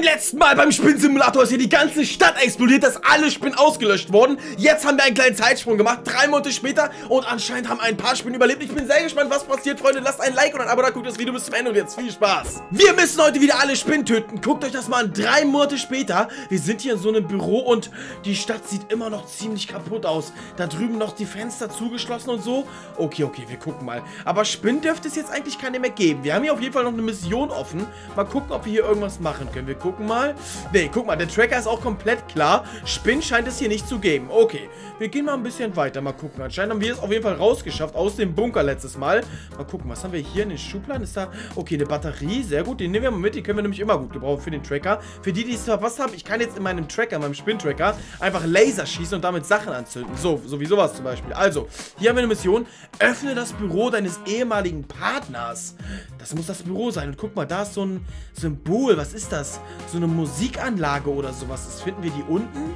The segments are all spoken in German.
Beim letzten Mal beim Spinnsimulator ist hier die ganze Stadt explodiert, dass alle Spinnen ausgelöscht wurden. Jetzt haben wir einen kleinen Zeitsprung gemacht, drei Monate später und anscheinend haben ein paar Spinnen überlebt. Ich bin sehr gespannt, was passiert, Freunde. Lasst ein Like und ein Abo da, guckt das Video bis zum Ende und jetzt viel Spaß. Wir müssen heute wieder alle Spinnen töten. Guckt euch das mal an, drei Monate später. Wir sind hier in so einem Büro und die Stadt sieht immer noch ziemlich kaputt aus. Da drüben noch die Fenster zugeschlossen und so. Okay, okay, wir gucken mal. Aber Spinnen dürfte es jetzt eigentlich keine mehr geben. Wir haben hier auf jeden Fall noch eine Mission offen. Mal gucken, ob wir hier irgendwas machen können. Wir gucken mal. Ne, guck mal, der Tracker ist auch komplett klar. Spinn scheint es hier nicht zu geben. Okay, wir gehen mal ein bisschen weiter. Mal gucken. Anscheinend haben wir es auf jeden Fall rausgeschafft aus dem Bunker letztes Mal. Mal gucken, was haben wir hier in den Schubladen? Ist da, okay, eine Batterie. Sehr gut, die nehmen wir mal mit. Die können wir nämlich immer gut gebrauchen für den Tracker. Für die, die es verpasst haben, ich kann jetzt in meinem Tracker, in meinem Spin-Tracker, einfach Laser schießen und damit Sachen anzünden. So, so wie sowas zum Beispiel. Also, hier haben wir eine Mission. Öffne das Büro deines ehemaligen Partners. Das muss das Büro sein. Und guck mal, da ist so ein Symbol. Was ist das? So eine Musikanlage oder sowas. Das finden wir die unten.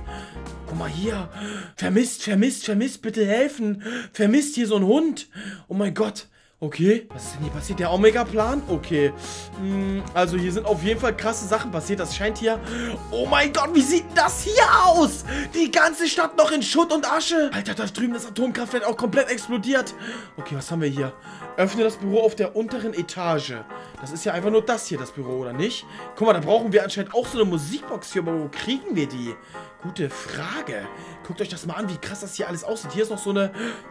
Guck mal hier. Vermisst, vermisst, vermisst. Bitte helfen. Vermisst hier so ein Hund. Oh mein Gott. Okay, was ist denn hier passiert? Der Omega-Plan? Okay. Hm, also hier sind auf jeden Fall krasse Sachen passiert. Das scheint hier... Oh mein Gott, wie sieht das hier aus? Die ganze Stadt noch in Schutt und Asche. Alter, da drüben das Atomkraftwerk auch komplett explodiert. Okay, was haben wir hier? Öffne das Büro auf der unteren Etage. Das ist ja einfach nur das hier, das Büro, oder nicht? Guck mal, da brauchen wir anscheinend auch so eine Musikbox hier. Aber wo kriegen wir die? Gute Frage. Guckt euch das mal an, wie krass das hier alles aussieht. Hier ist noch so eine,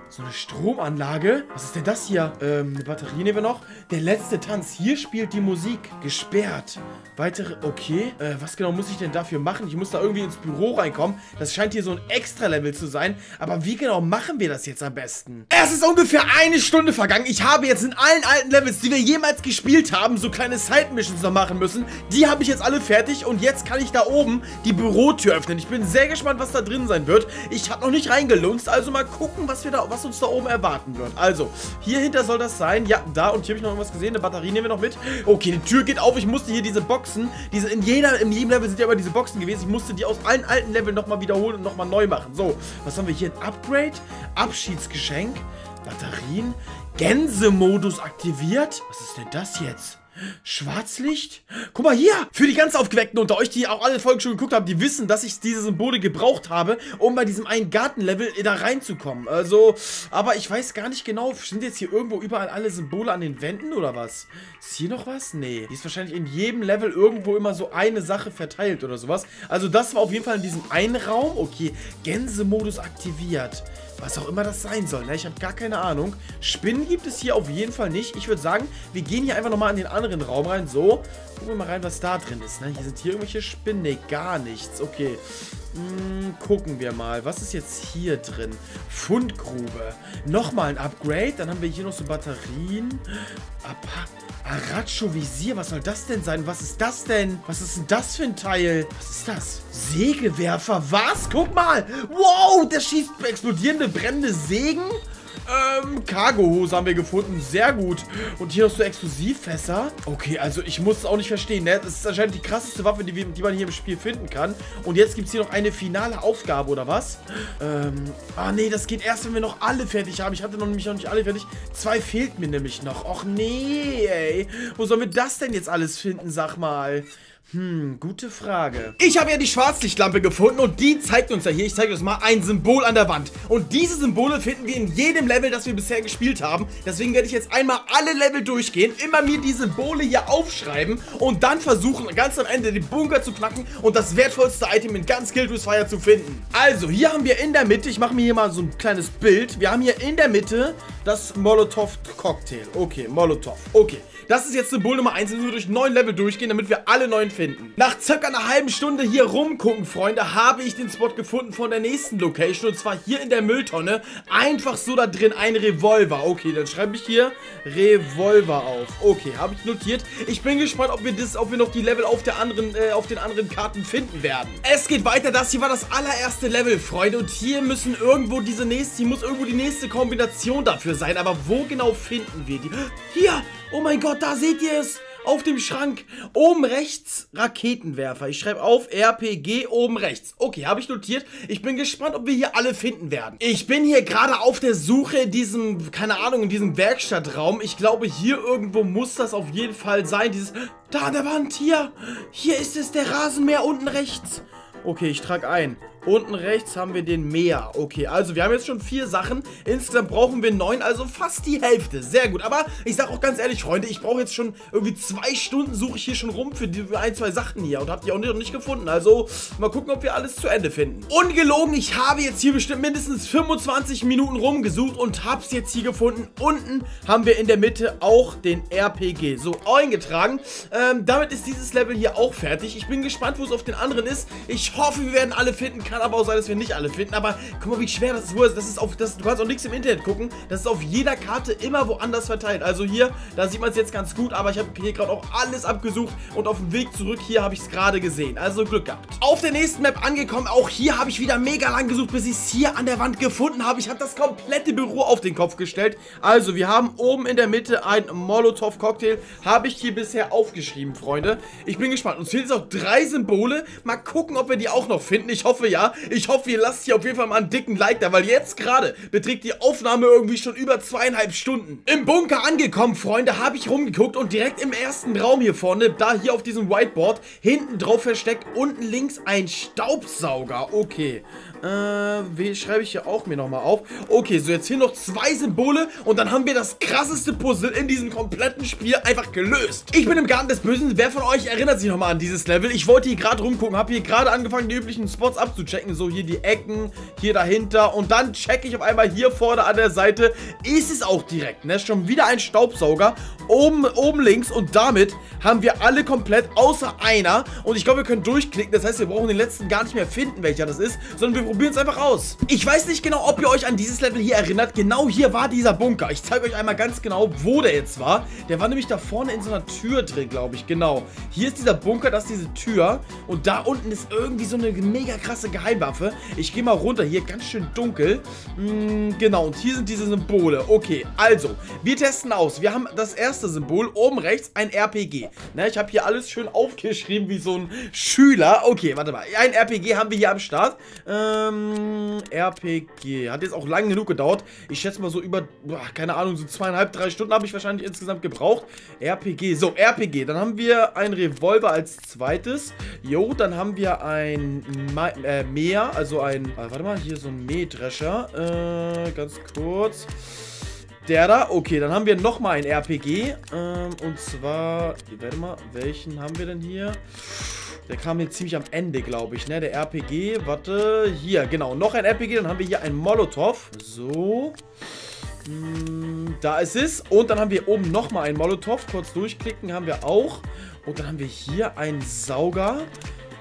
so eine Stromanlage. Was ist denn das hier? Ähm, eine Batterie nehmen wir noch. Der letzte Tanz. Hier spielt die Musik. Gesperrt. Weitere, okay. Äh, was genau muss ich denn dafür machen? Ich muss da irgendwie ins Büro reinkommen. Das scheint hier so ein Extra-Level zu sein. Aber wie genau machen wir das jetzt am besten? Es ist ungefähr eine Stunde vergangen. Ich habe jetzt in allen alten Levels, die wir jemals gespielt haben, so kleine Side-Missions noch machen müssen. Die habe ich jetzt alle fertig und jetzt kann ich da oben die Bürotür öffnen. Ich bin bin sehr gespannt, was da drin sein wird. Ich habe noch nicht reingelunzt, also mal gucken, was, wir da, was uns da oben erwarten wird. Also, hier hinter soll das sein. Ja, da und hier habe ich noch irgendwas gesehen. Eine Batterie nehmen wir noch mit. Okay, die Tür geht auf. Ich musste hier diese Boxen, diese in, jeder, in jedem Level sind ja immer diese Boxen gewesen. Ich musste die aus allen alten Leveln nochmal wiederholen und nochmal neu machen. So, was haben wir hier? Ein Upgrade, Abschiedsgeschenk, Batterien, Gänsemodus aktiviert. Was ist denn das jetzt? Schwarzlicht? Guck mal hier! Für die ganz Aufgeweckten unter euch, die auch alle Folgen schon geguckt haben, die wissen, dass ich diese Symbole gebraucht habe, um bei diesem einen Gartenlevel da reinzukommen. Also, aber ich weiß gar nicht genau, sind jetzt hier irgendwo überall alle Symbole an den Wänden oder was? Ist hier noch was? Nee. Die ist wahrscheinlich in jedem Level irgendwo immer so eine Sache verteilt oder sowas. Also das war auf jeden Fall in diesem einen Raum. Okay, Gänsemodus aktiviert. Was auch immer das sein soll, ne? Ich habe gar keine Ahnung. Spinnen gibt es hier auf jeden Fall nicht. Ich würde sagen, wir gehen hier einfach nochmal in den anderen Raum rein. So, gucken wir mal rein, was da drin ist, ne? Hier sind hier irgendwelche Spinnen. Ne, gar nichts. Okay. Hm, gucken wir mal. Was ist jetzt hier drin? Fundgrube. Nochmal ein Upgrade. Dann haben wir hier noch so Batterien. Aber Aracho Visier, was soll das denn sein? Was ist das denn? Was ist denn das für ein Teil? Was ist das? Sägewerfer, was? Guck mal! Wow, der schießt explodierende, brennende Sägen? Ähm, Cargohose haben wir gefunden. Sehr gut. Und hier hast du Explosivfässer. Okay, also ich muss es auch nicht verstehen, ne? Das ist anscheinend die krasseste Waffe, die, die man hier im Spiel finden kann. Und jetzt gibt es hier noch eine finale Aufgabe, oder was? Ähm, ah nee, das geht erst, wenn wir noch alle fertig haben. Ich hatte noch nämlich noch nicht alle fertig. Zwei fehlt mir nämlich noch. Och nee, ey. Wo sollen wir das denn jetzt alles finden, sag mal? Hm, gute Frage. Ich habe ja die Schwarzlichtlampe gefunden und die zeigt uns ja hier, ich zeige euch mal, ein Symbol an der Wand. Und diese Symbole finden wir in jedem Level, das wir bisher gespielt haben. Deswegen werde ich jetzt einmal alle Level durchgehen, immer mir die Symbole hier aufschreiben und dann versuchen, ganz am Ende den Bunker zu knacken und das wertvollste Item in ganz Guild Wars Fire zu finden. Also, hier haben wir in der Mitte, ich mache mir hier mal so ein kleines Bild. Wir haben hier in der Mitte das Molotov Cocktail. Okay, Molotov. Okay. Das ist jetzt Symbol Nummer 1. Wir müssen durch neun Level durchgehen, damit wir alle neun finden. Nach circa einer halben Stunde hier rumgucken, Freunde, habe ich den Spot gefunden von der nächsten Location. Und zwar hier in der Mülltonne. Einfach so da drin ein Revolver. Okay, dann schreibe ich hier Revolver auf. Okay, habe ich notiert. Ich bin gespannt, ob wir das, ob wir noch die Level auf, der anderen, äh, auf den anderen Karten finden werden. Es geht weiter. Das hier war das allererste Level, Freunde. Und hier müssen irgendwo diese nächste, hier muss irgendwo die nächste Kombination dafür sein. Aber wo genau finden wir die? Hier! Oh mein Gott, da seht ihr es. auf dem Schrank. Oben rechts Raketenwerfer. Ich schreibe auf RPG oben rechts. Okay, habe ich notiert. Ich bin gespannt, ob wir hier alle finden werden. Ich bin hier gerade auf der Suche in diesem, keine Ahnung, in diesem Werkstattraum. Ich glaube, hier irgendwo muss das auf jeden Fall sein. Dieses, da an der Wand, hier. Hier ist es, der Rasenmäher unten rechts. Okay, ich trage ein. Unten rechts haben wir den Meer. Okay, also wir haben jetzt schon vier Sachen. Insgesamt brauchen wir neun, also fast die Hälfte. Sehr gut, aber ich sag auch ganz ehrlich, Freunde, ich brauche jetzt schon irgendwie zwei Stunden suche ich hier schon rum für die ein, zwei Sachen hier und habe die auch noch nicht gefunden. Also mal gucken, ob wir alles zu Ende finden. Ungelogen, ich habe jetzt hier bestimmt mindestens 25 Minuten rumgesucht und habe es jetzt hier gefunden. Unten haben wir in der Mitte auch den RPG so eingetragen. Ähm, damit ist dieses Level hier auch fertig. Ich bin gespannt, wo es auf den anderen ist. Ich hoffe, wir werden alle finden kann aber auch sein, dass wir nicht alle finden. Aber guck mal, wie schwer das ist. Das ist auf, das, du kannst auch nichts im Internet gucken. Das ist auf jeder Karte immer woanders verteilt. Also hier, da sieht man es jetzt ganz gut. Aber ich habe hier gerade auch alles abgesucht. Und auf dem Weg zurück hier habe ich es gerade gesehen. Also Glück gehabt. Auf der nächsten Map angekommen. Auch hier habe ich wieder mega lang gesucht, bis ich es hier an der Wand gefunden habe. Ich habe das komplette Büro auf den Kopf gestellt. Also wir haben oben in der Mitte ein Molotow-Cocktail. Habe ich hier bisher aufgeschrieben, Freunde. Ich bin gespannt. Uns fehlen jetzt auch drei Symbole. Mal gucken, ob wir die auch noch finden. Ich hoffe ja. Ich hoffe, ihr lasst hier auf jeden Fall mal einen dicken Like da, weil jetzt gerade beträgt die Aufnahme irgendwie schon über zweieinhalb Stunden. Im Bunker angekommen, Freunde, habe ich rumgeguckt und direkt im ersten Raum hier vorne, da hier auf diesem Whiteboard, hinten drauf versteckt, unten links ein Staubsauger. Okay, äh, wie schreibe ich hier auch mir nochmal auf? Okay, so jetzt hier noch zwei Symbole und dann haben wir das krasseste Puzzle in diesem kompletten Spiel einfach gelöst. Ich bin im Garten des Bösen. Wer von euch erinnert sich nochmal an dieses Level? Ich wollte hier gerade rumgucken, habe hier gerade angefangen, die üblichen Spots abzuchecken. So hier die Ecken, hier dahinter und dann checke ich auf einmal hier vorne an der Seite. Ist es auch direkt, ne? Schon wieder ein Staubsauger. Oben, oben links und damit haben wir alle komplett, außer einer. Und ich glaube, wir können durchklicken. Das heißt, wir brauchen den letzten gar nicht mehr finden, welcher das ist, sondern wir probieren es einfach aus. Ich weiß nicht genau, ob ihr euch an dieses Level hier erinnert. Genau hier war dieser Bunker. Ich zeige euch einmal ganz genau, wo der jetzt war. Der war nämlich da vorne in so einer Tür drin, glaube ich. Genau. Hier ist dieser Bunker, das ist diese Tür. Und da unten ist irgendwie so eine mega krasse Geheimwaffe. Ich gehe mal runter. Hier ganz schön dunkel. Hm, genau. Und hier sind diese Symbole. Okay, also. Wir testen aus. Wir haben das erste Symbol. Oben rechts ein RPG. Ne, ich habe hier alles schön aufgeschrieben wie so ein Schüler. Okay, warte mal. Ein RPG haben wir hier am Start. Ähm RPG. Hat jetzt auch lang genug gedauert. Ich schätze mal so über, boah, keine Ahnung, so zweieinhalb, drei Stunden habe ich wahrscheinlich insgesamt gebraucht. RPG. So, RPG. Dann haben wir ein Revolver als zweites. Jo, dann haben wir ein Ma äh, Meer, also ein, äh, warte mal, hier so ein Mähdrescher. Äh, ganz kurz. Der da, okay, dann haben wir nochmal ein RPG. Ähm, und zwar, warte mal, welchen haben wir denn hier? Der kam jetzt ziemlich am Ende, glaube ich, ne? Der RPG, warte, hier, genau, noch ein RPG, dann haben wir hier ein Molotow. So. Hm, da ist es. Und dann haben wir oben nochmal ein Molotow. Kurz durchklicken haben wir auch. Und dann haben wir hier einen Sauger.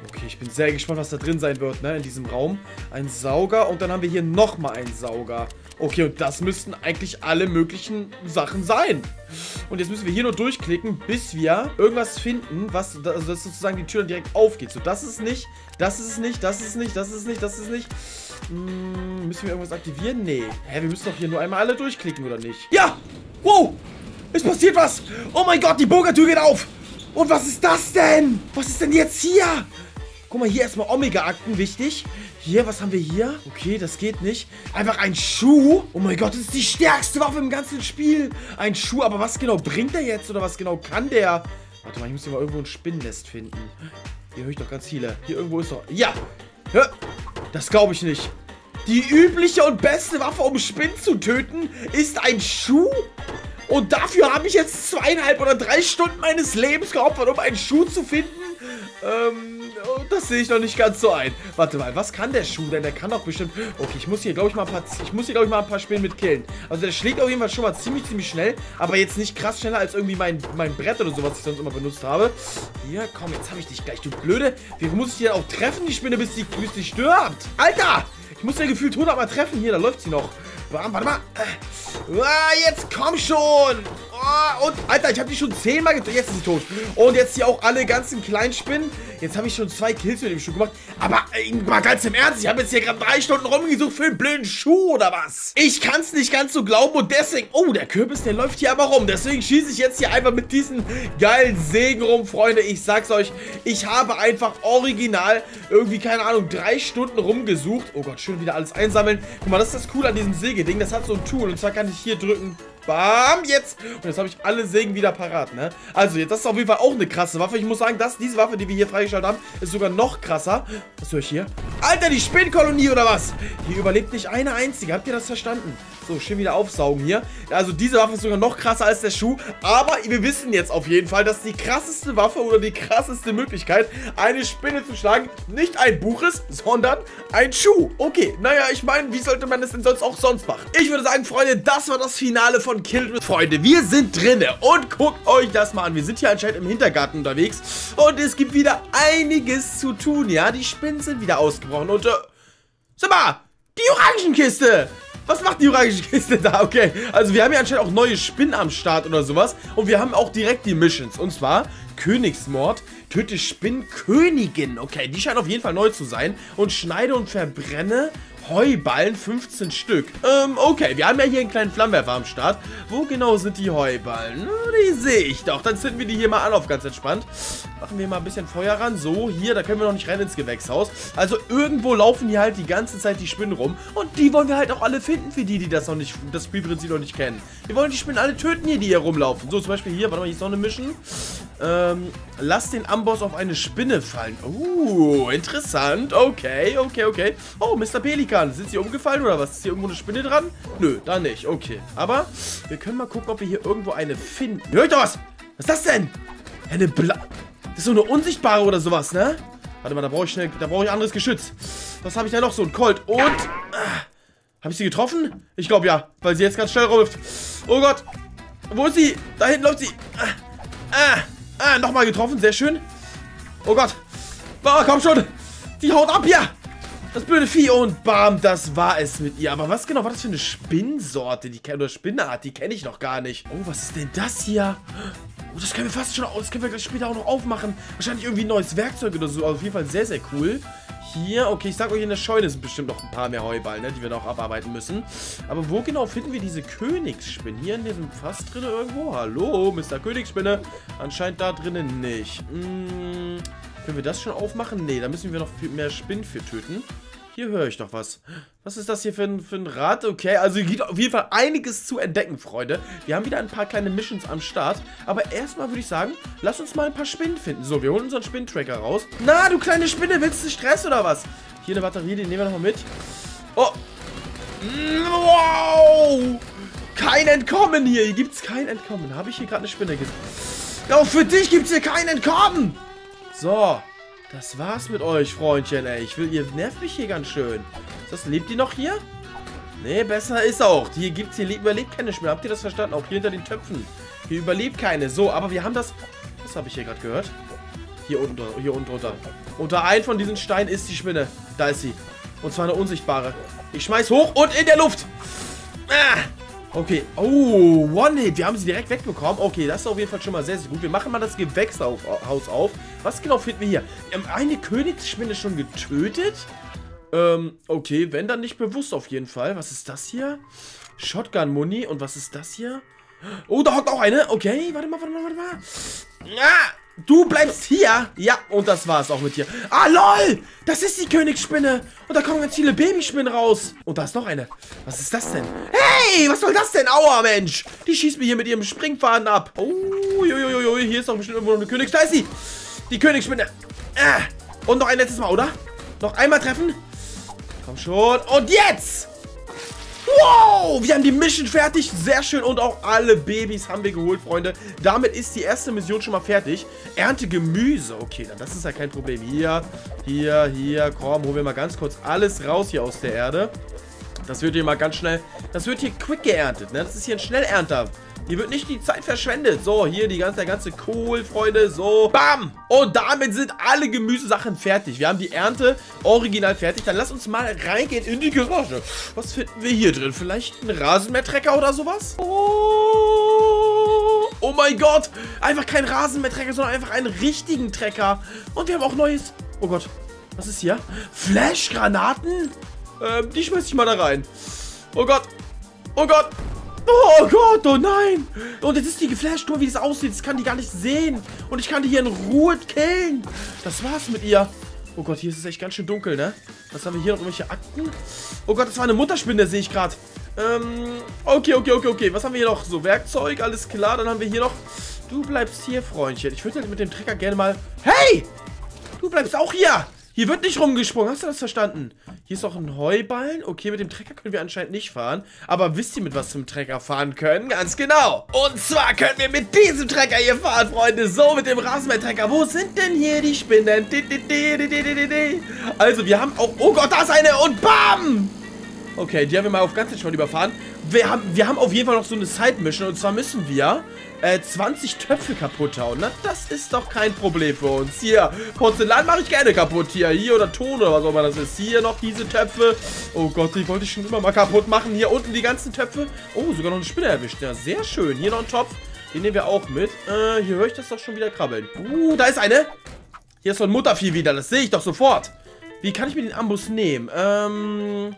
Okay, ich bin sehr gespannt, was da drin sein wird, ne, in diesem Raum. Ein Sauger und dann haben wir hier nochmal einen Sauger. Okay, und das müssten eigentlich alle möglichen Sachen sein. Und jetzt müssen wir hier nur durchklicken, bis wir irgendwas finden, was also dass sozusagen die Tür dann direkt aufgeht. So, das ist nicht, das ist nicht, das ist nicht, das ist nicht, das ist nicht. Hm, müssen wir irgendwas aktivieren? Nee. Hä, wir müssen doch hier nur einmal alle durchklicken, oder nicht? Ja! Wow! Es passiert was! Oh mein Gott, die Burgertür geht auf! Und was ist das denn? Was ist denn jetzt hier? Guck mal, hier erstmal Omega-Akten, wichtig. Hier, was haben wir hier? Okay, das geht nicht. Einfach ein Schuh. Oh mein Gott, das ist die stärkste Waffe im ganzen Spiel. Ein Schuh, aber was genau bringt der jetzt? Oder was genau kann der? Warte mal, ich muss hier mal irgendwo ein Spinnennest finden. Hier höre ich doch ganz viele. Hier irgendwo ist doch... Ja! Das glaube ich nicht. Die übliche und beste Waffe, um Spinnen zu töten, ist ein Schuh? Und dafür habe ich jetzt zweieinhalb oder drei Stunden meines Lebens geopfert, um einen Schuh zu finden? Ähm, das sehe ich noch nicht ganz so ein. Warte mal, was kann der Schuh denn? Der kann doch bestimmt... Okay, ich muss hier, glaube ich, mal ein paar... Ich muss hier, glaube ich, mal ein paar Spinnen mit killen. Also der schlägt auf jeden Fall schon mal ziemlich, ziemlich schnell. Aber jetzt nicht krass schneller als irgendwie mein, mein Brett oder so, was ich sonst immer benutzt habe. Hier, komm, jetzt habe ich dich gleich, du Blöde. Wie muss ich die auch treffen, die Spinne, bis die, bis die stirbt? Alter! Ich muss ja gefühlt 100 Mal treffen. Hier, da läuft sie noch. Warte mal. Ah, jetzt komm schon. Oh, und, Alter, ich habe die schon zehnmal getötet. Jetzt ist sie tot. Und jetzt hier auch alle ganzen kleinen Spinnen. Jetzt habe ich schon zwei Kills mit dem Schuh gemacht. Aber äh, mal ganz im Ernst, ich habe jetzt hier gerade drei Stunden rumgesucht für einen blöden Schuh oder was? Ich kann es nicht ganz so glauben und deswegen... Oh, der Kürbis, der läuft hier aber rum. Deswegen schieße ich jetzt hier einfach mit diesen geilen Sägen rum, Freunde. Ich sag's euch, ich habe einfach original irgendwie, keine Ahnung, drei Stunden rumgesucht. Oh Gott, schön wieder alles einsammeln. Guck mal, das ist das Coole an diesem Sägeding. Das hat so ein Tool und zwar kann ich hier drücken Bam, jetzt. Und jetzt habe ich alle Sägen wieder parat, ne? Also, jetzt, das ist auf jeden Fall auch eine krasse Waffe. Ich muss sagen, dass diese Waffe, die wir hier freigeschaltet haben, ist sogar noch krasser. Was höre ich hier? Alter, die Spinnkolonie oder was? Hier überlebt nicht eine einzige. Habt ihr das verstanden? So, schön wieder aufsaugen hier. Also diese Waffe ist sogar noch krasser als der Schuh. Aber wir wissen jetzt auf jeden Fall, dass die krasseste Waffe oder die krasseste Möglichkeit, eine Spinne zu schlagen, nicht ein Buch ist, sondern ein Schuh. Okay, naja, ich meine, wie sollte man das denn sonst auch sonst machen? Ich würde sagen, Freunde, das war das Finale von Killed Freunde. Wir sind drinne und guckt euch das mal an. Wir sind hier anscheinend im Hintergarten unterwegs und es gibt wieder einiges zu tun, ja? Die Spinnen sind wieder ausgebrochen und... Äh, sag mal, die Orangenkiste! Was macht die orange Kiste da? Okay, also wir haben ja anscheinend auch neue Spinnen am Start oder sowas. Und wir haben auch direkt die Missions. Und zwar Königsmord, töte Spinnkönigin. Okay, die scheint auf jeden Fall neu zu sein. Und schneide und verbrenne Heuballen, 15 Stück. Ähm, okay, wir haben ja hier einen kleinen Flammenwerfer am Start. Wo genau sind die Heuballen? Die sehe ich doch. Dann zünden wir die hier mal an auf ganz entspannt. Machen wir mal ein bisschen Feuer ran. So, hier, da können wir noch nicht rein ins Gewächshaus. Also irgendwo laufen hier halt die ganze Zeit die Spinnen rum. Und die wollen wir halt auch alle finden, für die, die das noch nicht, das Spielprinzip noch nicht kennen. Wir wollen die Spinnen alle töten hier, die hier rumlaufen. So, zum Beispiel hier, warte mal, hier ist noch eine Mission. Ähm, lass den Amboss auf eine Spinne fallen. Uh, interessant. Okay, okay, okay. Oh, Mr. Pelikan. Sind sie umgefallen oder was? Ist hier irgendwo eine Spinne dran? Nö, da nicht. Okay. Aber wir können mal gucken, ob wir hier irgendwo eine finden. Hör ich doch was? Was ist das denn? Eine Bla... Das ist so eine unsichtbare oder sowas, ne? Warte mal, da brauche ich schnell... Da brauche ich anderes Geschütz. Was habe ich da noch? So ein Colt. Und... Ah, habe ich sie getroffen? Ich glaube ja, weil sie jetzt ganz schnell rumläuft. Oh Gott. Wo ist sie? Da hinten läuft sie. Ah, ah. Ah, nochmal getroffen. Sehr schön. Oh Gott. Oh, komm schon. Die haut ab hier. Das blöde Vieh. Und bam, das war es mit ihr. Aber was genau war das für eine Spinnsorte? Die, oder Spinnart? Die kenne ich noch gar nicht. Oh, was ist denn das hier? Oh, das können wir fast schon... Das können wir gleich später auch noch aufmachen. Wahrscheinlich irgendwie ein neues Werkzeug oder so. Auf jeden Fall sehr, sehr cool. Hier, okay, ich sag euch, in der Scheune sind bestimmt noch ein paar mehr Heuballen, ne, die wir noch abarbeiten müssen. Aber wo genau finden wir diese Königsspinne? Hier in diesem Fass drin irgendwo? Hallo, Mr. Königsspinne. Anscheinend da drinnen nicht. Hm, können wir das schon aufmachen? Nee, da müssen wir noch mehr Spinnen für töten. Hier höre ich doch was. Was ist das hier für ein, für ein Rad? Okay, also hier gibt auf jeden Fall einiges zu entdecken, Freunde. Wir haben wieder ein paar kleine Missions am Start. Aber erstmal würde ich sagen, lass uns mal ein paar Spinnen finden. So, wir holen unseren Spinntracker raus. Na, du kleine Spinne, willst du Stress oder was? Hier eine Batterie, die nehmen wir nochmal mit. Oh. Wow. Kein Entkommen hier. Hier gibt es kein Entkommen. Habe ich hier gerade eine Spinne gesehen? Auch für dich gibt es hier kein Entkommen. So. Das war's mit euch, Freundchen, ey. Ich will, ihr nervt mich hier ganz schön. Ist das, lebt die noch hier? Nee, besser ist auch. Hier gibt's, hier überlebt keine mehr. Habt ihr das verstanden? Auch hier hinter den Töpfen. Hier überlebt keine. So, aber wir haben das... Was habe ich hier gerade gehört? Hier unten, hier unten drunter. Unter einem von diesen Steinen ist die Spinne. Da ist sie. Und zwar eine unsichtbare. Ich schmeiß hoch und in der Luft. Ah! Okay. Oh, One-Hit. Wir haben sie direkt wegbekommen. Okay, das ist auf jeden Fall schon mal sehr, sehr gut. Wir machen mal das Gewächshaus auf. Was genau finden wir hier? Wir haben eine Königsspinne schon getötet. Ähm, okay. Wenn, dann nicht bewusst auf jeden Fall. Was ist das hier? Shotgun-Muni. Und was ist das hier? Oh, da hockt auch eine. Okay, warte mal, warte mal, warte mal. Ah! Du bleibst hier. Ja, und das war's auch mit dir. Ah, lol. Das ist die Königsspinne. Und da kommen ganz viele Babyspinnen raus. Und da ist noch eine. Was ist das denn? Hey, was soll das denn? Aua, Mensch. Die schießt mir hier mit ihrem Springfaden ab. Oh, Hier ist doch bestimmt irgendwo eine Königs... Da ist sie. Die Königsspinne. Ah. Und noch ein letztes Mal, oder? Noch einmal treffen. Komm schon. Und jetzt. Wow, wir haben die Mission fertig. Sehr schön. Und auch alle Babys haben wir geholt, Freunde. Damit ist die erste Mission schon mal fertig. Ernte Gemüse. Okay, dann das ist ja kein Problem. Hier, hier, hier. Komm, holen wir mal ganz kurz alles raus hier aus der Erde. Das wird hier mal ganz schnell... Das wird hier quick geerntet, ne? Das ist hier ein Schnellernter. Hier wird nicht die Zeit verschwendet. So, hier die ganze, der ganze Kohl, Freunde. So, bam. Und damit sind alle Gemüsesachen fertig. Wir haben die Ernte original fertig. Dann lass uns mal reingehen in die Garage. Was finden wir hier drin? Vielleicht ein Rasenmähertrecker oder sowas? Oh. Oh mein Gott. Einfach kein Rasenmähertrecker, sondern einfach einen richtigen Trecker. Und wir haben auch neues. Oh Gott. Was ist hier? Flashgranaten? Ähm, die schmeiß ich mal da rein. Oh Gott. Oh Gott. Oh Gott, oh nein. Und jetzt ist die geflasht. Mal, wie das aussieht. Das kann die gar nicht sehen. Und ich kann die hier in Ruhe killen. Das war's mit ihr. Oh Gott, hier ist es echt ganz schön dunkel, ne? Was haben wir hier noch? Irgendwelche Akten? Oh Gott, das war eine Mutterspinne, sehe ich gerade. Ähm, okay, okay, okay, okay. Was haben wir hier noch? So, Werkzeug, alles klar. Dann haben wir hier noch... Du bleibst hier, Freundchen. Ich würde halt mit dem Trecker gerne mal... Hey! Du bleibst auch hier! Hier wird nicht rumgesprungen. Hast du das verstanden? Hier ist auch ein Heuballen. Okay, mit dem Trecker können wir anscheinend nicht fahren. Aber wisst ihr, mit was zum Trecker fahren können? Ganz genau. Und zwar können wir mit diesem Trecker hier fahren, Freunde. So, mit dem Rasenmäher-Trecker. Wo sind denn hier die Spinnen? Also, wir haben auch... Oh Gott, da ist eine und BAM! Okay, die haben wir mal auf ganz entspannt überfahren. Wir haben, wir haben auf jeden Fall noch so eine Side-Mission. Und zwar müssen wir äh, 20 Töpfe kaputt hauen. Na, das ist doch kein Problem für uns. Hier, Porzellan mache ich gerne kaputt. Hier, hier oder Ton oder was auch immer das ist. Hier noch diese Töpfe. Oh Gott, die wollte ich schon immer mal kaputt machen. Hier unten die ganzen Töpfe. Oh, sogar noch eine Spinne erwischt. Ja, sehr schön. Hier noch ein Topf. Den nehmen wir auch mit. Äh, hier höre ich das doch schon wieder krabbeln. Uh, da ist eine. Hier ist so ein Muttervieh wieder. Das sehe ich doch sofort. Wie kann ich mir den Ambus nehmen? Ähm...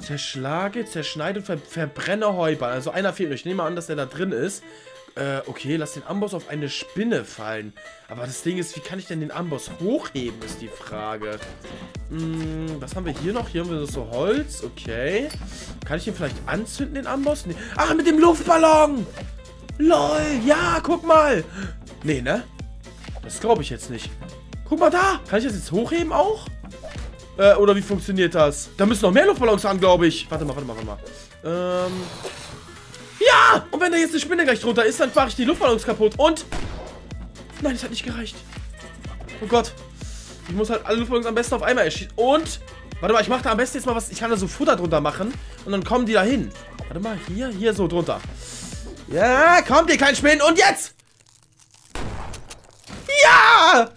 Zerschlage, zerschneide und ver verbrenne Heuballen. Also einer fehlt noch. Ich nehme an, dass der da drin ist. Äh, okay, lass den Amboss auf eine Spinne fallen. Aber das Ding ist, wie kann ich denn den Amboss hochheben, ist die Frage. Hm, was haben wir hier noch? Hier haben wir so Holz. Okay. Kann ich den vielleicht anzünden, den Amboss? Nee. Ach, mit dem Luftballon! LOL, ja, guck mal. Nee, ne? Das glaube ich jetzt nicht. Guck mal da. Kann ich das jetzt hochheben auch? Äh, oder wie funktioniert das? Da müssen noch mehr Luftballons an, glaube ich. Warte mal, warte mal, warte mal. Ähm... Ja! Und wenn da jetzt eine Spinne gleich drunter ist, dann mache ich die Luftballons kaputt. Und... Nein, das hat nicht gereicht. Oh Gott. Ich muss halt alle Luftballons am besten auf einmal erschießen. Und... Warte mal, ich mache da am besten jetzt mal was. Ich kann da so Futter drunter machen. Und dann kommen die da hin. Warte mal, hier, hier so drunter. Ja, kommt ihr kein Spinnen. Und jetzt! Ja!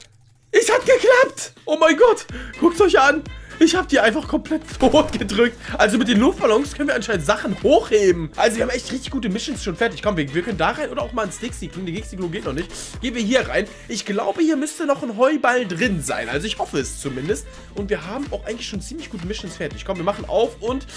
Es hat geklappt! Oh mein Gott! Guckt euch an! Ich habe die einfach komplett tot gedrückt. Also mit den Luftballons können wir anscheinend Sachen hochheben. Also wir haben echt richtig gute Missions schon fertig. Komm, wir, wir können da rein oder auch mal ins Dixie-Klo. Die Dixie-Klo geht noch nicht. Gehen wir hier rein. Ich glaube, hier müsste noch ein Heuball drin sein. Also ich hoffe es zumindest. Und wir haben auch eigentlich schon ziemlich gute Missions fertig. Komm, wir machen auf und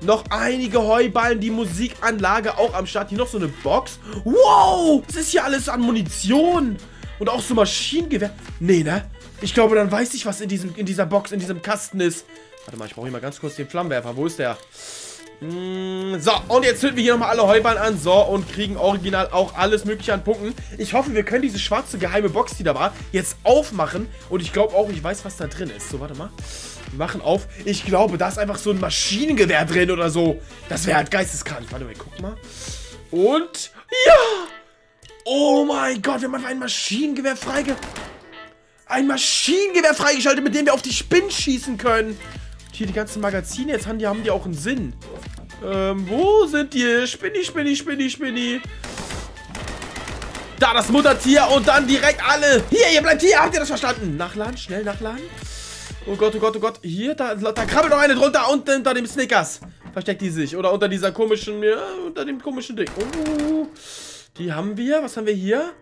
noch einige Heuballen. Die Musikanlage auch am Start. Hier noch so eine Box. Wow, das ist hier alles an Munition. Und auch so Maschinengewehr. Nee, ne? Ich glaube, dann weiß ich, was in, diesem, in dieser Box, in diesem Kasten ist. Warte mal, ich brauche hier mal ganz kurz den Flammenwerfer. Wo ist der? Mm, so, und jetzt zünden wir hier nochmal alle Heuballen an. So, und kriegen original auch alles mögliche an Punkten. Ich hoffe, wir können diese schwarze geheime Box, die da war, jetzt aufmachen. Und ich glaube auch, ich weiß, was da drin ist. So, warte mal. Wir machen auf. Ich glaube, da ist einfach so ein Maschinengewehr drin oder so. Das wäre halt geisteskrank. Warte mal, guck mal. Und, ja! Oh mein Gott, wir haben einfach ein Maschinengewehr freige ein Maschinengewehr freigeschaltet, mit dem wir auf die Spinnen schießen können. Und hier die ganzen Magazine, jetzt haben die, haben die auch einen Sinn. Ähm, wo sind die? Spinni, Spinni, Spinni, Spinni. Da das Muttertier und dann direkt alle. Hier, ihr bleibt hier. Habt ihr das verstanden? Nachladen, schnell nachladen. Oh Gott, oh Gott, oh Gott. Hier, da, da krabbelt noch eine drunter und unter dem Snickers. Versteckt die sich. Oder unter dieser komischen, ja, unter dem komischen Ding. Oh, die haben wir. Was haben wir hier?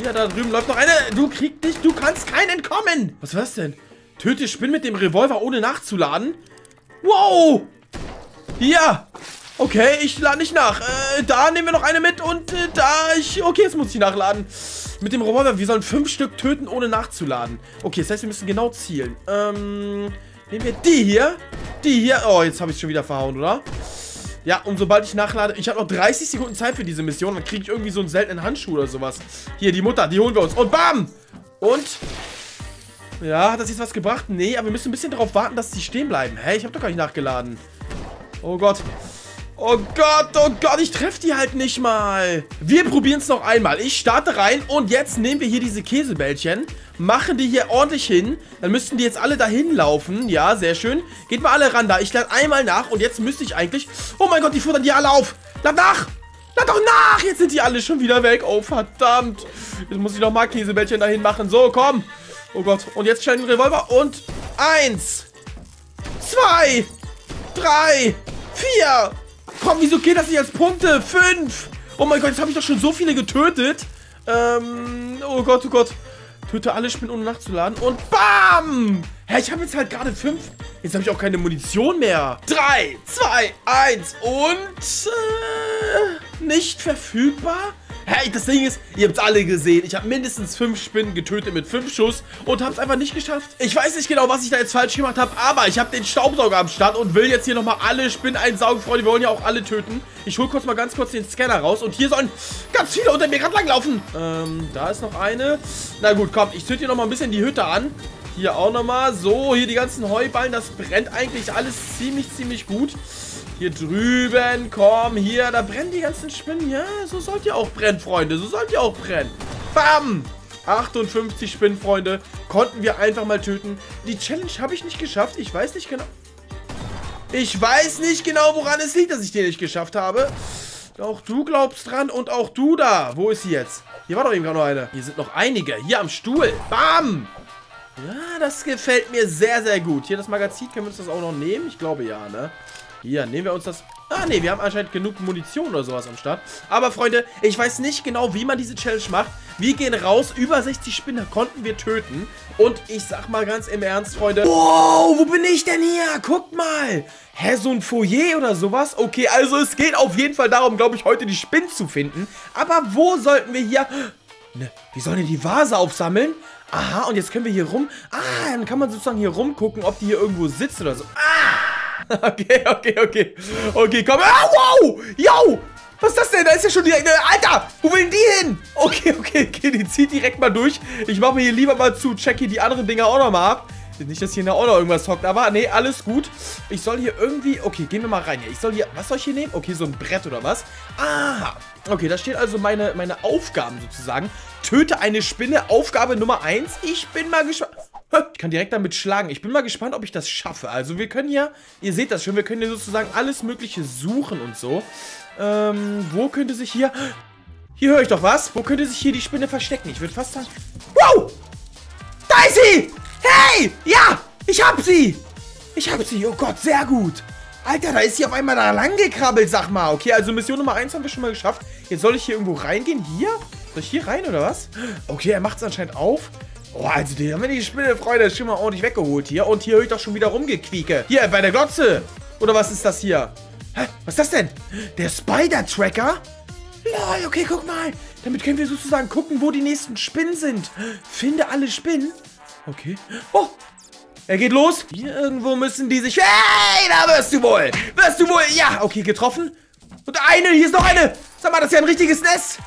Hier, da drüben läuft noch eine. Du kriegst nicht, du kannst keinen entkommen. Was war das denn? Töte Spinn mit dem Revolver, ohne nachzuladen? Wow. Hier. Okay, ich lade nicht nach. Äh, da nehmen wir noch eine mit und äh, da ich... Okay, jetzt muss ich nachladen. Mit dem Revolver, wir sollen fünf Stück töten, ohne nachzuladen. Okay, das heißt, wir müssen genau zielen. Ähm, nehmen wir die hier. Die hier. Oh, jetzt habe ich schon wieder verhauen, oder? Ja, und sobald ich nachlade, ich habe noch 30 Sekunden Zeit für diese Mission, dann kriege ich irgendwie so einen seltenen Handschuh oder sowas. Hier, die Mutter, die holen wir uns. Und bam! Und... Ja, hat das jetzt was gebracht? Nee, aber wir müssen ein bisschen darauf warten, dass die stehen bleiben. Hä, ich habe doch gar nicht nachgeladen. Oh Gott. Oh Gott, oh Gott, ich treffe die halt nicht mal. Wir probieren es noch einmal. Ich starte rein und jetzt nehmen wir hier diese Käsebällchen, machen die hier ordentlich hin. Dann müssten die jetzt alle dahin laufen. Ja, sehr schön. Geht mal alle ran da. Ich lade einmal nach und jetzt müsste ich eigentlich... Oh mein Gott, die futtern die alle auf. Lad nach! Lad doch nach! Jetzt sind die alle schon wieder weg. Oh, verdammt. Jetzt muss ich noch mal Käsebällchen dahin machen. So, komm. Oh Gott. Und jetzt schnell den Revolver und... Eins. Zwei. Drei. Vier. Komm, wieso geht das nicht als Punkte? Fünf. Oh mein Gott, jetzt habe ich doch schon so viele getötet. Ähm, oh Gott, oh Gott. Töte alle Spinnen, ohne nachzuladen. Und BAM! Hä, ich habe jetzt halt gerade fünf. Jetzt habe ich auch keine Munition mehr. Drei, zwei, eins und... Äh, nicht verfügbar? Hey, das Ding ist, ihr habt alle gesehen. Ich habe mindestens fünf Spinnen getötet mit fünf Schuss und habe es einfach nicht geschafft. Ich weiß nicht genau, was ich da jetzt falsch gemacht habe, aber ich habe den Staubsauger am Start und will jetzt hier nochmal alle Spinnen einsaugen. Freunde, wir wollen ja auch alle töten. Ich hole kurz mal ganz kurz den Scanner raus und hier sollen ganz viele unter mir gerade langlaufen. Ähm, da ist noch eine. Na gut, komm, ich zünd hier nochmal ein bisschen die Hütte an. Hier auch nochmal. So, hier die ganzen Heuballen. Das brennt eigentlich alles ziemlich, ziemlich gut. Hier drüben, komm, hier, da brennen die ganzen Spinnen. Ja, so sollt ihr auch brennen, Freunde. So sollt ihr auch brennen. Bam! 58 Spinnen, Freunde. Konnten wir einfach mal töten. Die Challenge habe ich nicht geschafft. Ich weiß nicht genau... Ich weiß nicht genau, woran es liegt, dass ich den nicht geschafft habe. Auch du glaubst dran und auch du da. Wo ist sie jetzt? Hier war doch eben gerade noch eine. Hier sind noch einige. Hier am Stuhl. Bam! Ja, das gefällt mir sehr, sehr gut. Hier das Magazin, können wir uns das auch noch nehmen? Ich glaube ja, ne? Hier, nehmen wir uns das... Ah, nee, wir haben anscheinend genug Munition oder sowas am Start. Aber, Freunde, ich weiß nicht genau, wie man diese Challenge macht. Wir gehen raus, über 60 Spinner konnten wir töten. Und ich sag mal ganz im Ernst, Freunde... Wow, wo bin ich denn hier? Guckt mal! Hä, so ein Foyer oder sowas? Okay, also es geht auf jeden Fall darum, glaube ich, heute die Spinnen zu finden. Aber wo sollten wir hier... Ne, wie sollen wir die Vase aufsammeln? Aha, und jetzt können wir hier rum... Ah, dann kann man sozusagen hier rumgucken, ob die hier irgendwo sitzt oder so. Ah! Okay, okay, okay. Okay, komm. Ah, wow! Yo! Was ist das denn? Da ist ja schon direkt... Alter! Wo will denn die hin? Okay, okay, okay. Die zieht direkt mal durch. Ich mache mir hier lieber mal zu. Check hier die anderen Dinger auch nochmal ab. Nicht, dass hier in der noch irgendwas hockt, aber nee, alles gut. Ich soll hier irgendwie... Okay, gehen wir mal rein. Ich soll hier... Was soll ich hier nehmen? Okay, so ein Brett oder was? Aha. Okay, da steht also meine, meine Aufgaben sozusagen. Töte eine Spinne, Aufgabe Nummer 1. Ich bin mal gespannt... Ich kann direkt damit schlagen. Ich bin mal gespannt, ob ich das schaffe. Also wir können hier, ihr seht das schon, wir können hier sozusagen alles mögliche suchen und so. Ähm, wo könnte sich hier... Hier höre ich doch was. Wo könnte sich hier die Spinne verstecken? Ich würde fast sagen... Wow! Da ist sie! Hey! Ja! Ich hab sie! Ich hab sie. Oh Gott, sehr gut. Alter, da ist sie auf einmal da lang gekrabbelt, sag mal. Okay, also Mission Nummer 1 haben wir schon mal geschafft. Jetzt soll ich hier irgendwo reingehen. Hier? Soll ich hier rein, oder was? Okay, er macht es anscheinend auf. Oh, also die haben wir die Spinne, Freunde, schon mal ordentlich weggeholt hier. Und hier höre ich doch schon wieder rumgequieke. Hier, bei der Glotze. Oder was ist das hier? Hä? Was ist das denn? Der Spider-Tracker? Lol, okay, guck mal. Damit können wir sozusagen gucken, wo die nächsten Spinnen sind. Finde alle Spinnen. Okay. Oh, er geht los. Hier irgendwo müssen die sich... Hey, da wirst du wohl. Wirst du wohl... Ja, okay, getroffen. Und eine, hier ist noch eine. Sag mal, das ist ja ein richtiges Nest.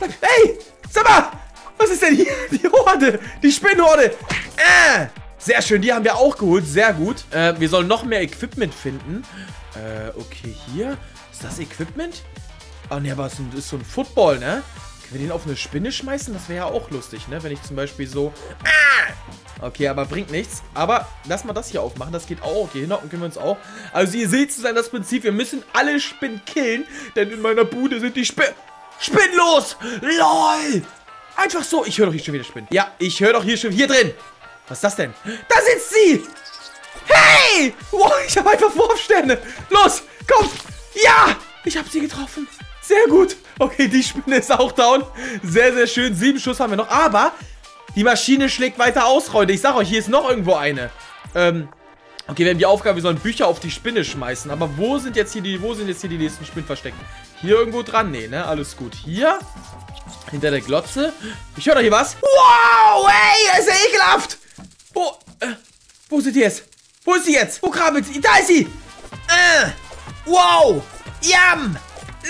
Hey, sag mal, was ist denn hier? Die Horde. Die Spinnhorde. Äh. Sehr schön, die haben wir auch geholt. Sehr gut. Äh, wir sollen noch mehr Equipment finden. Äh, okay, hier. Ist das Equipment? Ah, ne, aber es ist so ein Football, ne? Können wir den auf eine Spinne schmeißen? Das wäre ja auch lustig, ne? Wenn ich zum Beispiel so... Ah! Okay, aber bringt nichts. Aber lass mal das hier aufmachen. Das geht auch. Okay, hinhocken können wir uns auch. Also ihr seht sozusagen das Prinzip. Wir müssen alle Spinnen killen. Denn in meiner Bude sind die Spinnen... Spinnen los! LOL! Einfach so. Ich höre doch hier schon wieder Spinnen. Ja, ich höre doch hier schon... Hier drin. Was ist das denn? Da sitzt sie! Hey! Wow, ich habe einfach Wurfsterne. Los, komm. Ja, ich habe sie getroffen. Sehr gut. Okay, die Spinne ist auch down. Sehr, sehr schön. Sieben Schuss haben wir noch. Aber die Maschine schlägt weiter aus, Freunde. Ich sag euch, hier ist noch irgendwo eine. Ähm, okay, wir haben die Aufgabe, wir sollen Bücher auf die Spinne schmeißen. Aber wo sind jetzt hier die, wo sind jetzt hier die nächsten Spinnen versteckt? Hier irgendwo dran? Nee, ne? Alles gut. Hier? Hinter der Glotze. Ich höre doch hier was. Wow, ey, das ist ja ekelhaft. Wo, äh, wo sind die jetzt? Wo ist sie jetzt? Wo krabbelt sie? Da ist sie. Äh, wow. Yam.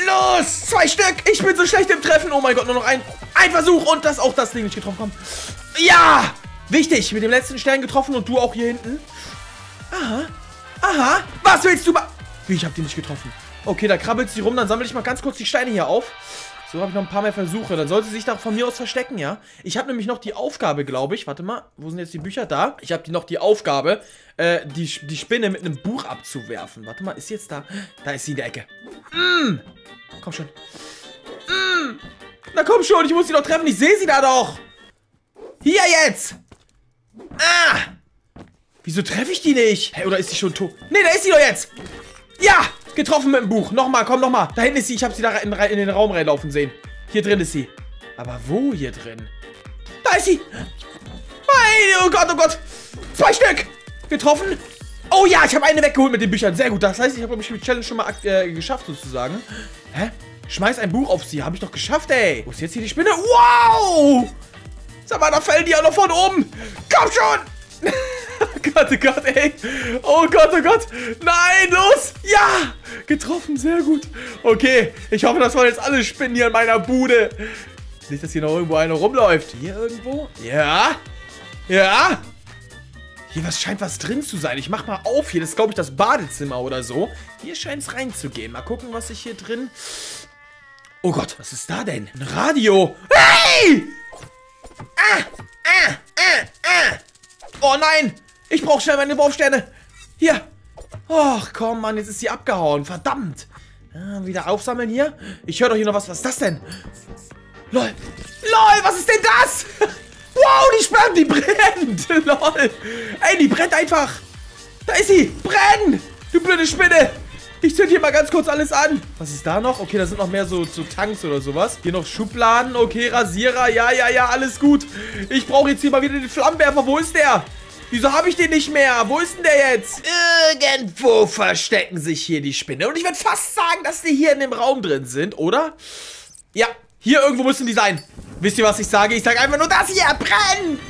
Los, zwei Stück. Ich bin so schlecht im Treffen. Oh mein Gott, nur noch ein, ein Versuch. Und das auch das Ding nicht getroffen kommt. Ja, wichtig. Mit dem letzten Stern getroffen und du auch hier hinten. Aha, aha. Was willst du? Wie, ich habe die nicht getroffen. Okay, da krabbelt sie rum. Dann sammle ich mal ganz kurz die Steine hier auf. So habe ich noch ein paar mehr Versuche. Dann sollte sie sich da von mir aus verstecken, ja? Ich habe nämlich noch die Aufgabe, glaube ich. Warte mal, wo sind jetzt die Bücher? Da. Ich habe noch die Aufgabe, äh, die, die Spinne mit einem Buch abzuwerfen. Warte mal, ist sie jetzt da? Da ist sie in der Ecke. Mm. Komm schon. Mm. Na komm schon, ich muss sie doch treffen. Ich sehe sie da doch. Hier jetzt. Ah. Wieso treffe ich die nicht? Hä, oder ist sie schon tot? Nee, da ist sie doch jetzt. Ja, Getroffen mit dem Buch. Nochmal, komm, nochmal. Da hinten ist sie. Ich habe sie da in, in den Raum reinlaufen sehen. Hier drin ist sie. Aber wo hier drin? Da ist sie. Hey, oh Gott, oh Gott. Zwei Stück. Getroffen. Oh ja, ich habe eine weggeholt mit den Büchern. Sehr gut. Das heißt, ich habe die Challenge schon mal äh, geschafft sozusagen. Hä? Schmeiß ein Buch auf sie. Habe ich doch geschafft, ey. Wo ist jetzt hier die Spinne? Wow! Sag mal, da fallen die auch noch von oben. Komm schon! oh Gott, oh Gott, ey. Oh Gott, oh Gott. Nein, los. Ja, getroffen. Sehr gut. Okay, ich hoffe, das waren jetzt alle Spinnen hier in meiner Bude. Nicht, dass hier noch irgendwo einer rumläuft. Hier irgendwo? Ja. Ja. Hier was scheint was drin zu sein. Ich mach mal auf hier. Das ist, glaube ich, das Badezimmer oder so. Hier scheint es reinzugehen. Mal gucken, was ich hier drin... Oh Gott, was ist da denn? Ein Radio. Hey! Ah, ah, ah, ah. Oh nein! Ich brauche schnell meine Wurfsterne. Hier. Ach, komm, Mann, jetzt ist sie abgehauen. Verdammt. Ah, wieder aufsammeln hier. Ich höre doch hier noch was. Was ist das denn? Lol. Lol, was ist denn das? wow, die Sperren, die brennt. Lol. Ey, die brennt einfach. Da ist sie. Brenn. Du blöde Spinne. Ich zünd hier mal ganz kurz alles an. Was ist da noch? Okay, da sind noch mehr so, so Tanks oder sowas. Hier noch Schubladen. Okay, Rasierer. Ja, ja, ja, alles gut. Ich brauche jetzt hier mal wieder den Flammenwerfer. Wo ist der? Wieso habe ich den nicht mehr? Wo ist denn der jetzt? Irgendwo verstecken sich hier die Spinne. Und ich würde fast sagen, dass die hier in dem Raum drin sind, oder? Ja, hier irgendwo müssen die sein. Wisst ihr, was ich sage? Ich sage einfach nur, das hier brennt.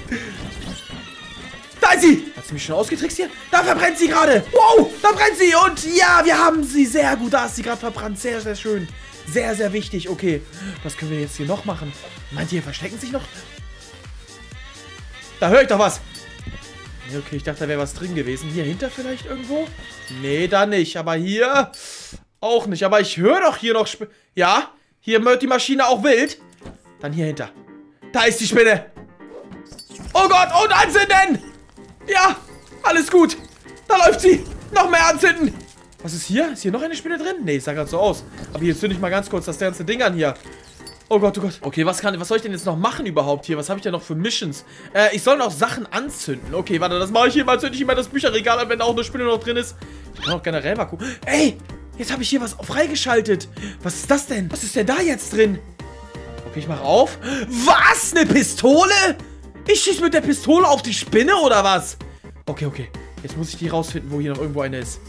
Da ist sie! Hat sie mich schon ausgetrickst hier? Da verbrennt sie gerade! Wow! Da brennt sie! Und ja, wir haben sie! Sehr gut, da ist sie gerade verbrannt. Sehr, sehr schön. Sehr, sehr wichtig. Okay, was können wir jetzt hier noch machen? Meint ihr, verstecken sich noch? Da höre ich doch was. Okay, ich dachte, da wäre was drin gewesen. Hier hinter vielleicht irgendwo? Nee, da nicht. Aber hier auch nicht. Aber ich höre doch hier noch... Sp ja, hier wird die Maschine auch wild. Dann hier hinter. Da ist die Spinne. Oh Gott, und anzünden! Ja, alles gut. Da läuft sie. Noch mehr anzünden. Was ist hier? Ist hier noch eine Spinne drin? Nee, sah gerade so aus. Aber hier zünde ich mal ganz kurz das ganze Ding an hier. Oh Gott, oh Gott. Okay, was, kann, was soll ich denn jetzt noch machen überhaupt hier? Was habe ich denn noch für Missions? Äh, ich soll noch Sachen anzünden. Okay, warte, das mache ich hier mal. Zünde ich immer das Bücherregal an, wenn da auch eine Spinne noch drin ist. Ich kann auch generell mal gucken. Ey, jetzt habe ich hier was freigeschaltet. Was ist das denn? Was ist denn da jetzt drin? Okay, ich mache auf. Was? Eine Pistole? Ich schieße mit der Pistole auf die Spinne oder was? Okay, okay. Jetzt muss ich die rausfinden, wo hier noch irgendwo eine ist.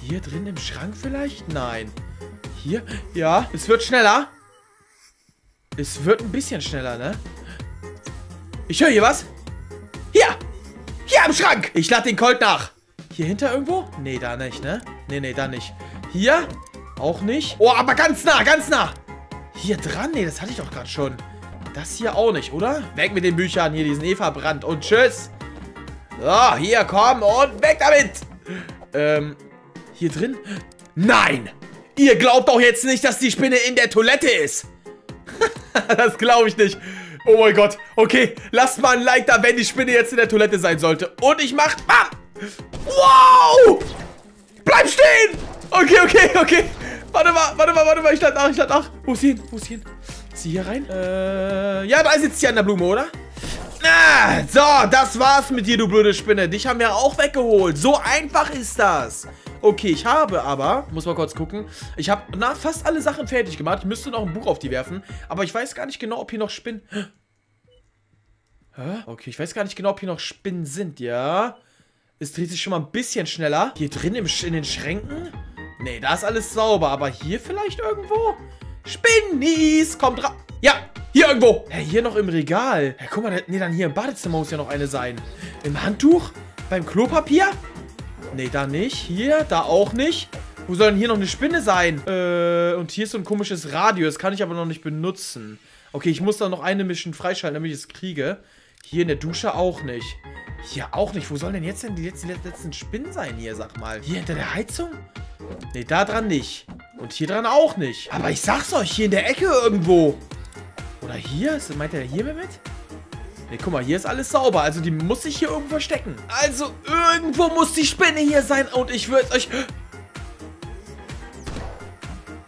Hier drin im Schrank vielleicht? Nein. Hier? Ja, es wird schneller. Es wird ein bisschen schneller, ne? Ich höre hier was. Hier! Hier am Schrank! Ich lade den Colt nach. Hier hinter irgendwo? Nee, da nicht, ne? Nee, nee, da nicht. Hier? Auch nicht. Oh, aber ganz nah, ganz nah. Hier dran? Nee, das hatte ich doch gerade schon. Das hier auch nicht, oder? Weg mit den Büchern. Hier, die sind eh verbrannt. Und tschüss. So, hier, komm und weg damit. Ähm, hier drin? Nein! Ihr glaubt doch jetzt nicht, dass die Spinne in der Toilette ist. das glaube ich nicht. Oh mein Gott. Okay, lasst mal ein Like da, wenn die Spinne jetzt in der Toilette sein sollte. Und ich mach... Bam! Wow! Bleib stehen! Okay, okay, okay. Warte mal, warte mal, warte mal. Ich lade nach, ich lade nach. Wo ist sie hin? Wo ist sie hin? Ist sie hier rein? Äh, ja, da sitzt sie an der Blume, oder? Ah, so, das war's mit dir, du blöde Spinne. Dich haben wir auch weggeholt. So einfach ist das. Okay, ich habe aber, muss mal kurz gucken, ich habe fast alle Sachen fertig gemacht. Ich müsste noch ein Buch auf die werfen, aber ich weiß gar nicht genau, ob hier noch Spinnen... Hä? Okay, ich weiß gar nicht genau, ob hier noch Spinnen sind, ja? Es dreht sich schon mal ein bisschen schneller. Hier drin im, in den Schränken? Nee, da ist alles sauber, aber hier vielleicht irgendwo? Spinnies, kommt raus. Ja, hier irgendwo. Hä, hier noch im Regal. Hä, guck mal, nee, dann hier im Badezimmer muss ja noch eine sein. Im Handtuch? Beim Klopapier? Nee, da nicht. Hier, da auch nicht. Wo soll denn hier noch eine Spinne sein? Äh, und hier ist so ein komisches Radio. Das kann ich aber noch nicht benutzen. Okay, ich muss da noch eine Mission freischalten, damit ich es kriege. Hier in der Dusche auch nicht. Hier auch nicht. Wo sollen denn jetzt denn die letzten, letzten Spinnen sein hier, sag mal? Hier hinter der Heizung? Nee, da dran nicht. Und hier dran auch nicht. Aber ich sag's euch, hier in der Ecke irgendwo. Oder hier? Meint er hier mit? Ne, guck mal, hier ist alles sauber. Also die muss sich hier irgendwo verstecken. Also irgendwo muss die Spinne hier sein. Und ich würde euch...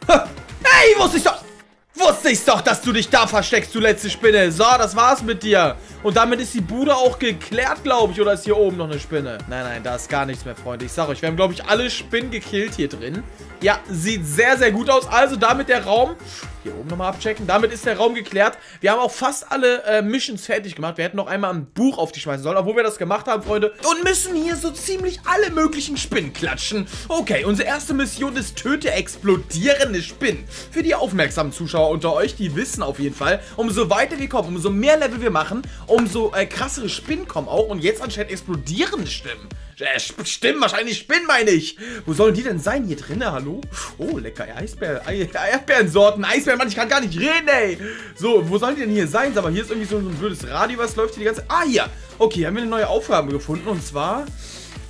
Hey, wusste ich doch... Wusste ich doch, dass du dich da versteckst, du letzte Spinne. So, das war's mit dir. Und damit ist die Bude auch geklärt, glaube ich. Oder ist hier oben noch eine Spinne? Nein, nein, da ist gar nichts mehr, Freunde. Ich sage euch, wir haben, glaube ich, alle Spinnen gekillt hier drin. Ja, sieht sehr, sehr gut aus. Also damit der Raum... Hier oben nochmal abchecken. Damit ist der Raum geklärt. Wir haben auch fast alle äh, Missions fertig gemacht. Wir hätten noch einmal ein Buch auf die schmeißen sollen, obwohl wir das gemacht haben, Freunde. Und müssen hier so ziemlich alle möglichen Spinnen klatschen. Okay, unsere erste Mission ist Töte explodierende Spinnen. Für die aufmerksamen Zuschauer unter euch, die wissen auf jeden Fall, umso weiter wir kommen, umso mehr Level wir machen, umso äh, krassere Spinnen kommen auch. Und jetzt anscheinend explodierende Stimmen. Äh, stimmt, wahrscheinlich Spinnen, meine ich. Wo sollen die denn sein? Hier drinnen, hallo? Oh, lecker, Eisbär, Erdbeerensorten, Eisbären, Mann, ich kann gar nicht reden, ey. So, wo sollen die denn hier sein? Mal, hier ist irgendwie so ein blödes Radio, was läuft hier die ganze... Ah, hier. Okay, haben wir eine neue Aufgabe gefunden und zwar...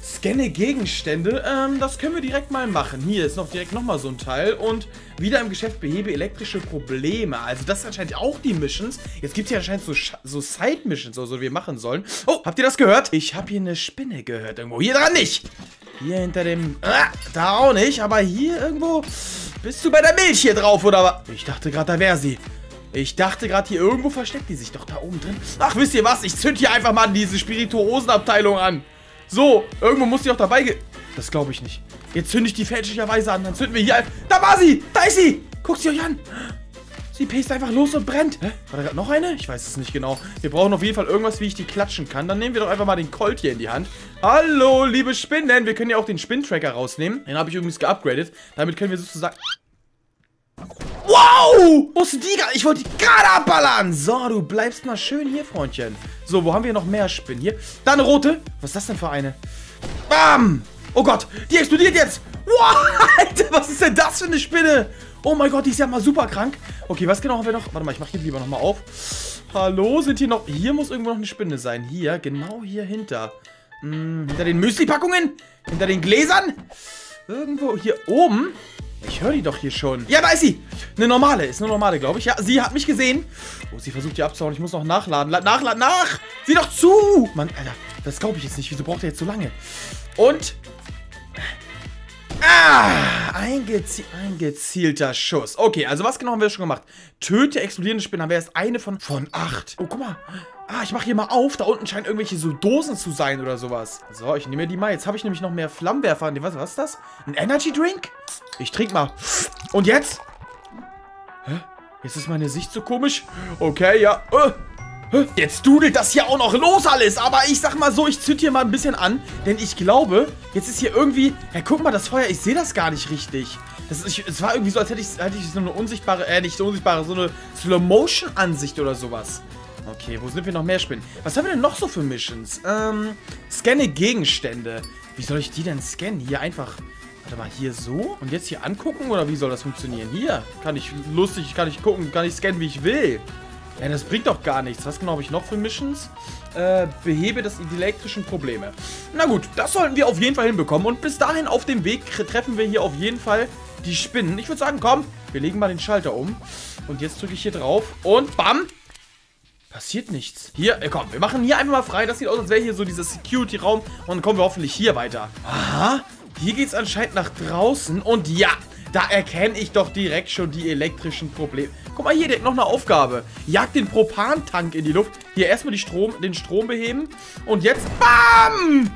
Scanne Gegenstände. Ähm, das können wir direkt mal machen. Hier ist noch direkt nochmal so ein Teil. Und wieder im Geschäft behebe elektrische Probleme. Also das ist anscheinend auch die Missions. Jetzt gibt es hier anscheinend so, so Side-Missions, also wir machen sollen. Oh, habt ihr das gehört? Ich habe hier eine Spinne gehört irgendwo. Hier dran nicht. Hier hinter dem... Ah, da auch nicht, aber hier irgendwo... Bist du bei der Milch hier drauf, oder was? Ich dachte gerade, da wäre sie. Ich dachte gerade, hier irgendwo versteckt die sich doch da oben drin. Ach, wisst ihr was? Ich zünd hier einfach mal diese Spirituosenabteilung an. So, irgendwo muss sie auch dabei ge... Das glaube ich nicht. Jetzt zünde ich die fälschlicherweise an. Dann zünden wir hier... Da war sie! Da ist sie! Guckt sie euch an! Sie pest einfach los und brennt. Hä? War da gerade noch eine? Ich weiß es nicht genau. Wir brauchen auf jeden Fall irgendwas, wie ich die klatschen kann. Dann nehmen wir doch einfach mal den Colt hier in die Hand. Hallo, liebe Spinnen. Wir können ja auch den Spin-Tracker rausnehmen. Den habe ich übrigens geupgradet. Damit können wir sozusagen... Wow! Musste die gerade... Ich wollte die gerade abballern. So, du bleibst mal schön hier, Freundchen. So, wo haben wir noch mehr Spinnen? Hier. Da eine rote. Was ist das denn für eine? Bam! Oh Gott, die explodiert jetzt. Alter, was ist denn das für eine Spinne? Oh mein Gott, die ist ja mal super krank. Okay, was genau haben wir noch? Warte mal, ich mache hier lieber nochmal auf. Hallo, sind hier noch... Hier muss irgendwo noch eine Spinne sein. Hier, genau hier hinter. Hm, hinter den Müsli-Packungen? Hinter den Gläsern? Irgendwo hier oben? Ich höre die doch hier schon. Ja, da ist sie. Eine normale. Ist eine normale, glaube ich. Ja, sie hat mich gesehen. Oh, sie versucht hier abzuhauen. Ich muss noch nachladen. La nachladen. Nach! Sieh doch zu! Mann, Alter. Das glaube ich jetzt nicht. Wieso braucht er jetzt so lange? Und... Ah! Eingezi eingezielter Schuss. Okay, also was genau haben wir schon gemacht? Töte explodierende Spinnen. Haben wir erst eine von, von acht. Oh, guck mal. Ah, ich mache hier mal auf. Da unten scheinen irgendwelche so Dosen zu sein oder sowas. So, ich nehme die mal. Jetzt habe ich nämlich noch mehr Flammenwerfer. Was, was ist das? Ein Energy Drink? Ich trinke mal. Und jetzt? Hä? Jetzt ist meine Sicht so komisch. Okay, ja. Äh. Jetzt dudelt das hier auch noch los alles. Aber ich sag mal so, ich zünd hier mal ein bisschen an. Denn ich glaube, jetzt ist hier irgendwie... Ja, guck mal, das Feuer, ich sehe das gar nicht richtig. Das ich, es war irgendwie so, als hätte ich, hätte ich so eine unsichtbare, äh, nicht so unsichtbare, so eine Slow-Motion-Ansicht oder sowas. Okay, wo sind wir noch mehr Spinnen? Was haben wir denn noch so für Missions? Ähm, scanne Gegenstände. Wie soll ich die denn scannen? Hier einfach... Warte mal, hier so? Und jetzt hier angucken? Oder wie soll das funktionieren? Hier kann ich lustig, kann ich gucken, kann ich scannen, wie ich will. Ja, das bringt doch gar nichts. Was genau habe ich noch für Missions? Äh, behebe das, die elektrischen Probleme. Na gut, das sollten wir auf jeden Fall hinbekommen. Und bis dahin auf dem Weg treffen wir hier auf jeden Fall die Spinnen. Ich würde sagen, komm, wir legen mal den Schalter um. Und jetzt drücke ich hier drauf. Und bam, Passiert nichts. Hier, äh, komm, wir machen hier einfach mal frei. Das sieht aus, als wäre hier so dieser Security-Raum. Und dann kommen wir hoffentlich hier weiter. Aha, hier geht es anscheinend nach draußen. Und ja, da erkenne ich doch direkt schon die elektrischen Probleme. Guck mal hier, direkt noch eine Aufgabe. Jagt den Propantank in die Luft. Hier erstmal Strom, den Strom beheben. Und jetzt, BAM!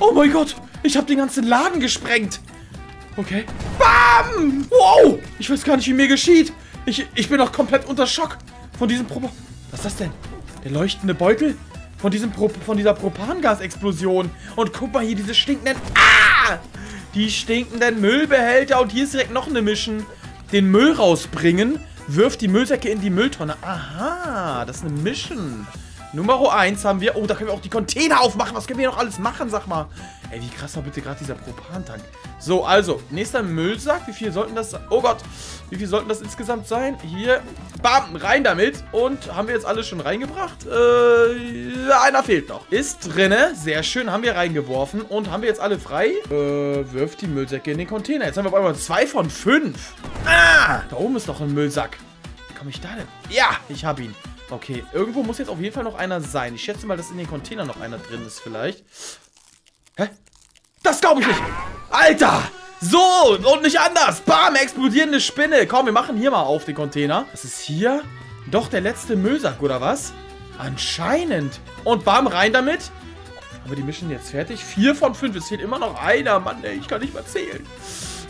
Oh mein Gott, ich habe den ganzen Laden gesprengt. Okay. BAM! Wow, ich weiß gar nicht, wie mir geschieht. Ich, ich bin doch komplett unter Schock von diesem Propan... Was ist das denn? Der leuchtende Beutel? Von, diesem Pro von dieser Propangasexplosion. Und guck mal hier, diese stinkenden... Ah! Die stinkenden Müllbehälter. Und hier ist direkt noch eine Mission. Den Müll rausbringen. Wirft die Müllsäcke in die Mülltonne. Aha, das ist eine Mission. Nummer 1 haben wir... Oh, da können wir auch die Container aufmachen. Was können wir noch alles machen, sag mal? Ey, wie krass war bitte gerade dieser Propantank. So, also, nächster Müllsack. Wie viel sollten das... Oh Gott, wie viel sollten das insgesamt sein? Hier, bam, rein damit. Und haben wir jetzt alles schon reingebracht? Äh, einer fehlt noch. Ist drinne. Sehr schön, haben wir reingeworfen. Und haben wir jetzt alle frei? Äh, wirft die Müllsäcke in den Container. Jetzt haben wir auf einmal zwei von fünf. Ah, da oben ist noch ein Müllsack. Wie komme ich da denn? Ja, ich habe ihn. Okay, irgendwo muss jetzt auf jeden Fall noch einer sein. Ich schätze mal, dass in den Container noch einer drin ist vielleicht. Hä? Das glaube ich nicht. Alter! So, und nicht anders. Bam, explodierende Spinne. Komm, wir machen hier mal auf den Container. Was ist hier? Doch, der letzte Müllsack, oder was? Anscheinend. Und bam, rein damit. Haben wir die Mission jetzt fertig? Vier von fünf. Es fehlt immer noch einer. Mann, ey, ich kann nicht mehr zählen.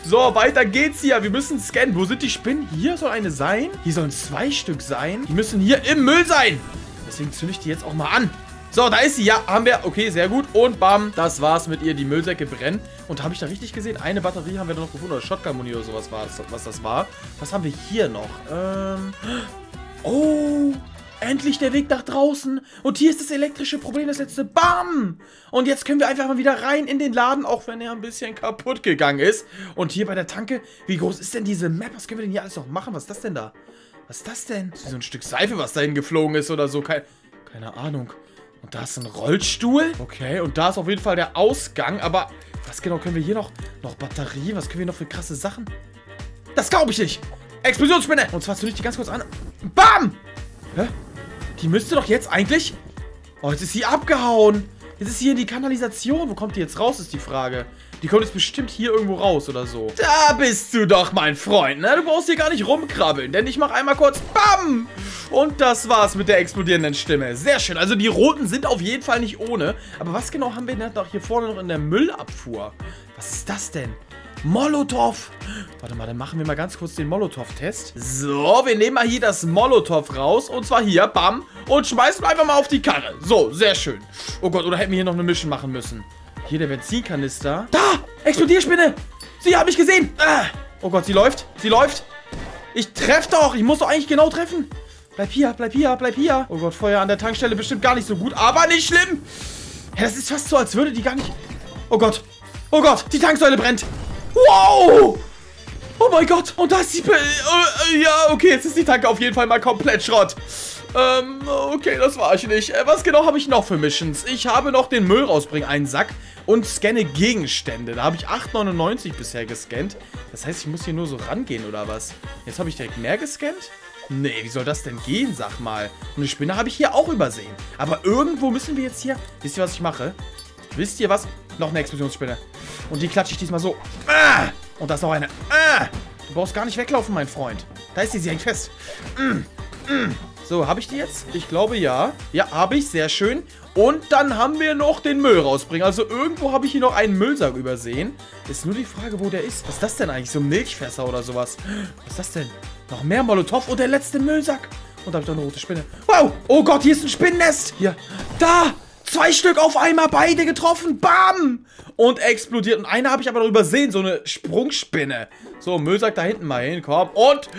So, weiter geht's hier. Wir müssen scannen. Wo sind die Spinnen? Hier soll eine sein. Hier sollen zwei Stück sein. Die müssen hier im Müll sein. Deswegen zünde ich die jetzt auch mal an. So, da ist sie. Ja, haben wir. Okay, sehr gut. Und bam, das war's mit ihr. Die Müllsäcke brennen. Und habe ich da richtig gesehen? Eine Batterie haben wir noch gefunden. Oder Shotgun-Muni oder sowas war das, was das war. Was haben wir hier noch? Ähm... Oh... Endlich der Weg nach draußen. Und hier ist das elektrische Problem, das letzte. Bam! Und jetzt können wir einfach mal wieder rein in den Laden, auch wenn er ein bisschen kaputt gegangen ist. Und hier bei der Tanke, wie groß ist denn diese Map? Was können wir denn hier alles noch machen? Was ist das denn da? Was ist das denn? Ist so ein Stück Seife, was dahin geflogen ist oder so. Keine, keine Ahnung. Und da ist ein Rollstuhl. Okay, und da ist auf jeden Fall der Ausgang. Aber was genau können wir hier noch? Noch Batterie? Was können wir noch für krasse Sachen? Das glaube ich nicht. Explosionsspinne. Und zwar zünde ich die ganz kurz an. Bam! Hä? Die müsste doch jetzt eigentlich... Oh, jetzt ist sie abgehauen. Jetzt ist sie in die Kanalisation. Wo kommt die jetzt raus, ist die Frage. Die kommt jetzt bestimmt hier irgendwo raus oder so. Da bist du doch, mein Freund. Ne? Du brauchst hier gar nicht rumkrabbeln, denn ich mache einmal kurz BAM! Und das war's mit der explodierenden Stimme. Sehr schön. Also die roten sind auf jeden Fall nicht ohne. Aber was genau haben wir denn doch hier vorne noch in der Müllabfuhr? Was ist das denn? Molotow. Warte mal, dann machen wir mal ganz kurz den Molotow-Test. So, wir nehmen mal hier das Molotow raus. Und zwar hier, bam. Und schmeißen einfach mal auf die Karre. So, sehr schön. Oh Gott, oder hätten wir hier noch eine Mission machen müssen? Hier der Benzinkanister. Da! Explodierspinne! Sie hat mich gesehen! Ah. Oh Gott, sie läuft. Sie läuft. Ich treffe doch. Ich muss doch eigentlich genau treffen. Bleib hier, bleib hier, bleib hier. Oh Gott, Feuer an der Tankstelle bestimmt gar nicht so gut. Aber nicht schlimm. Ja, das ist fast so, als würde die gar nicht... Oh Gott. Oh Gott, die Tanksäule brennt. Wow! Oh mein Gott. Und da ist die... Äh, äh, ja, okay, jetzt ist die Tanke auf jeden Fall mal komplett Schrott. Ähm, okay, das war ich nicht. Äh, was genau habe ich noch für Missions? Ich habe noch den Müll rausbringen, einen Sack. Und scanne Gegenstände. Da habe ich 8,99 bisher gescannt. Das heißt, ich muss hier nur so rangehen, oder was? Jetzt habe ich direkt mehr gescannt? Nee, wie soll das denn gehen, sag mal? Und eine Spinne habe ich hier auch übersehen. Aber irgendwo müssen wir jetzt hier... Wisst ihr, was ich mache? Wisst ihr was? Noch eine Explosionsspinne. Und die klatsche ich diesmal so. Ah! Und da ist noch eine. Ah! Du brauchst gar nicht weglaufen, mein Freund. Da ist sie, sie hängt fest. Mm, mm. So, habe ich die jetzt? Ich glaube, ja. Ja, habe ich. Sehr schön. Und dann haben wir noch den Müll rausbringen. Also irgendwo habe ich hier noch einen Müllsack übersehen. Ist nur die Frage, wo der ist. Was ist das denn eigentlich? So Milchfässer oder sowas. Was ist das denn? Noch mehr Molotow und der letzte Müllsack. Und da habe ich noch eine rote Spinne. Wow! Oh Gott, hier ist ein Spinnennest. Hier. Da! Zwei Stück auf einmal, beide getroffen. Bam! Und explodiert. Und eine habe ich aber noch übersehen, so eine Sprungspinne. So, Müllsack da hinten mal hin, komm. Und,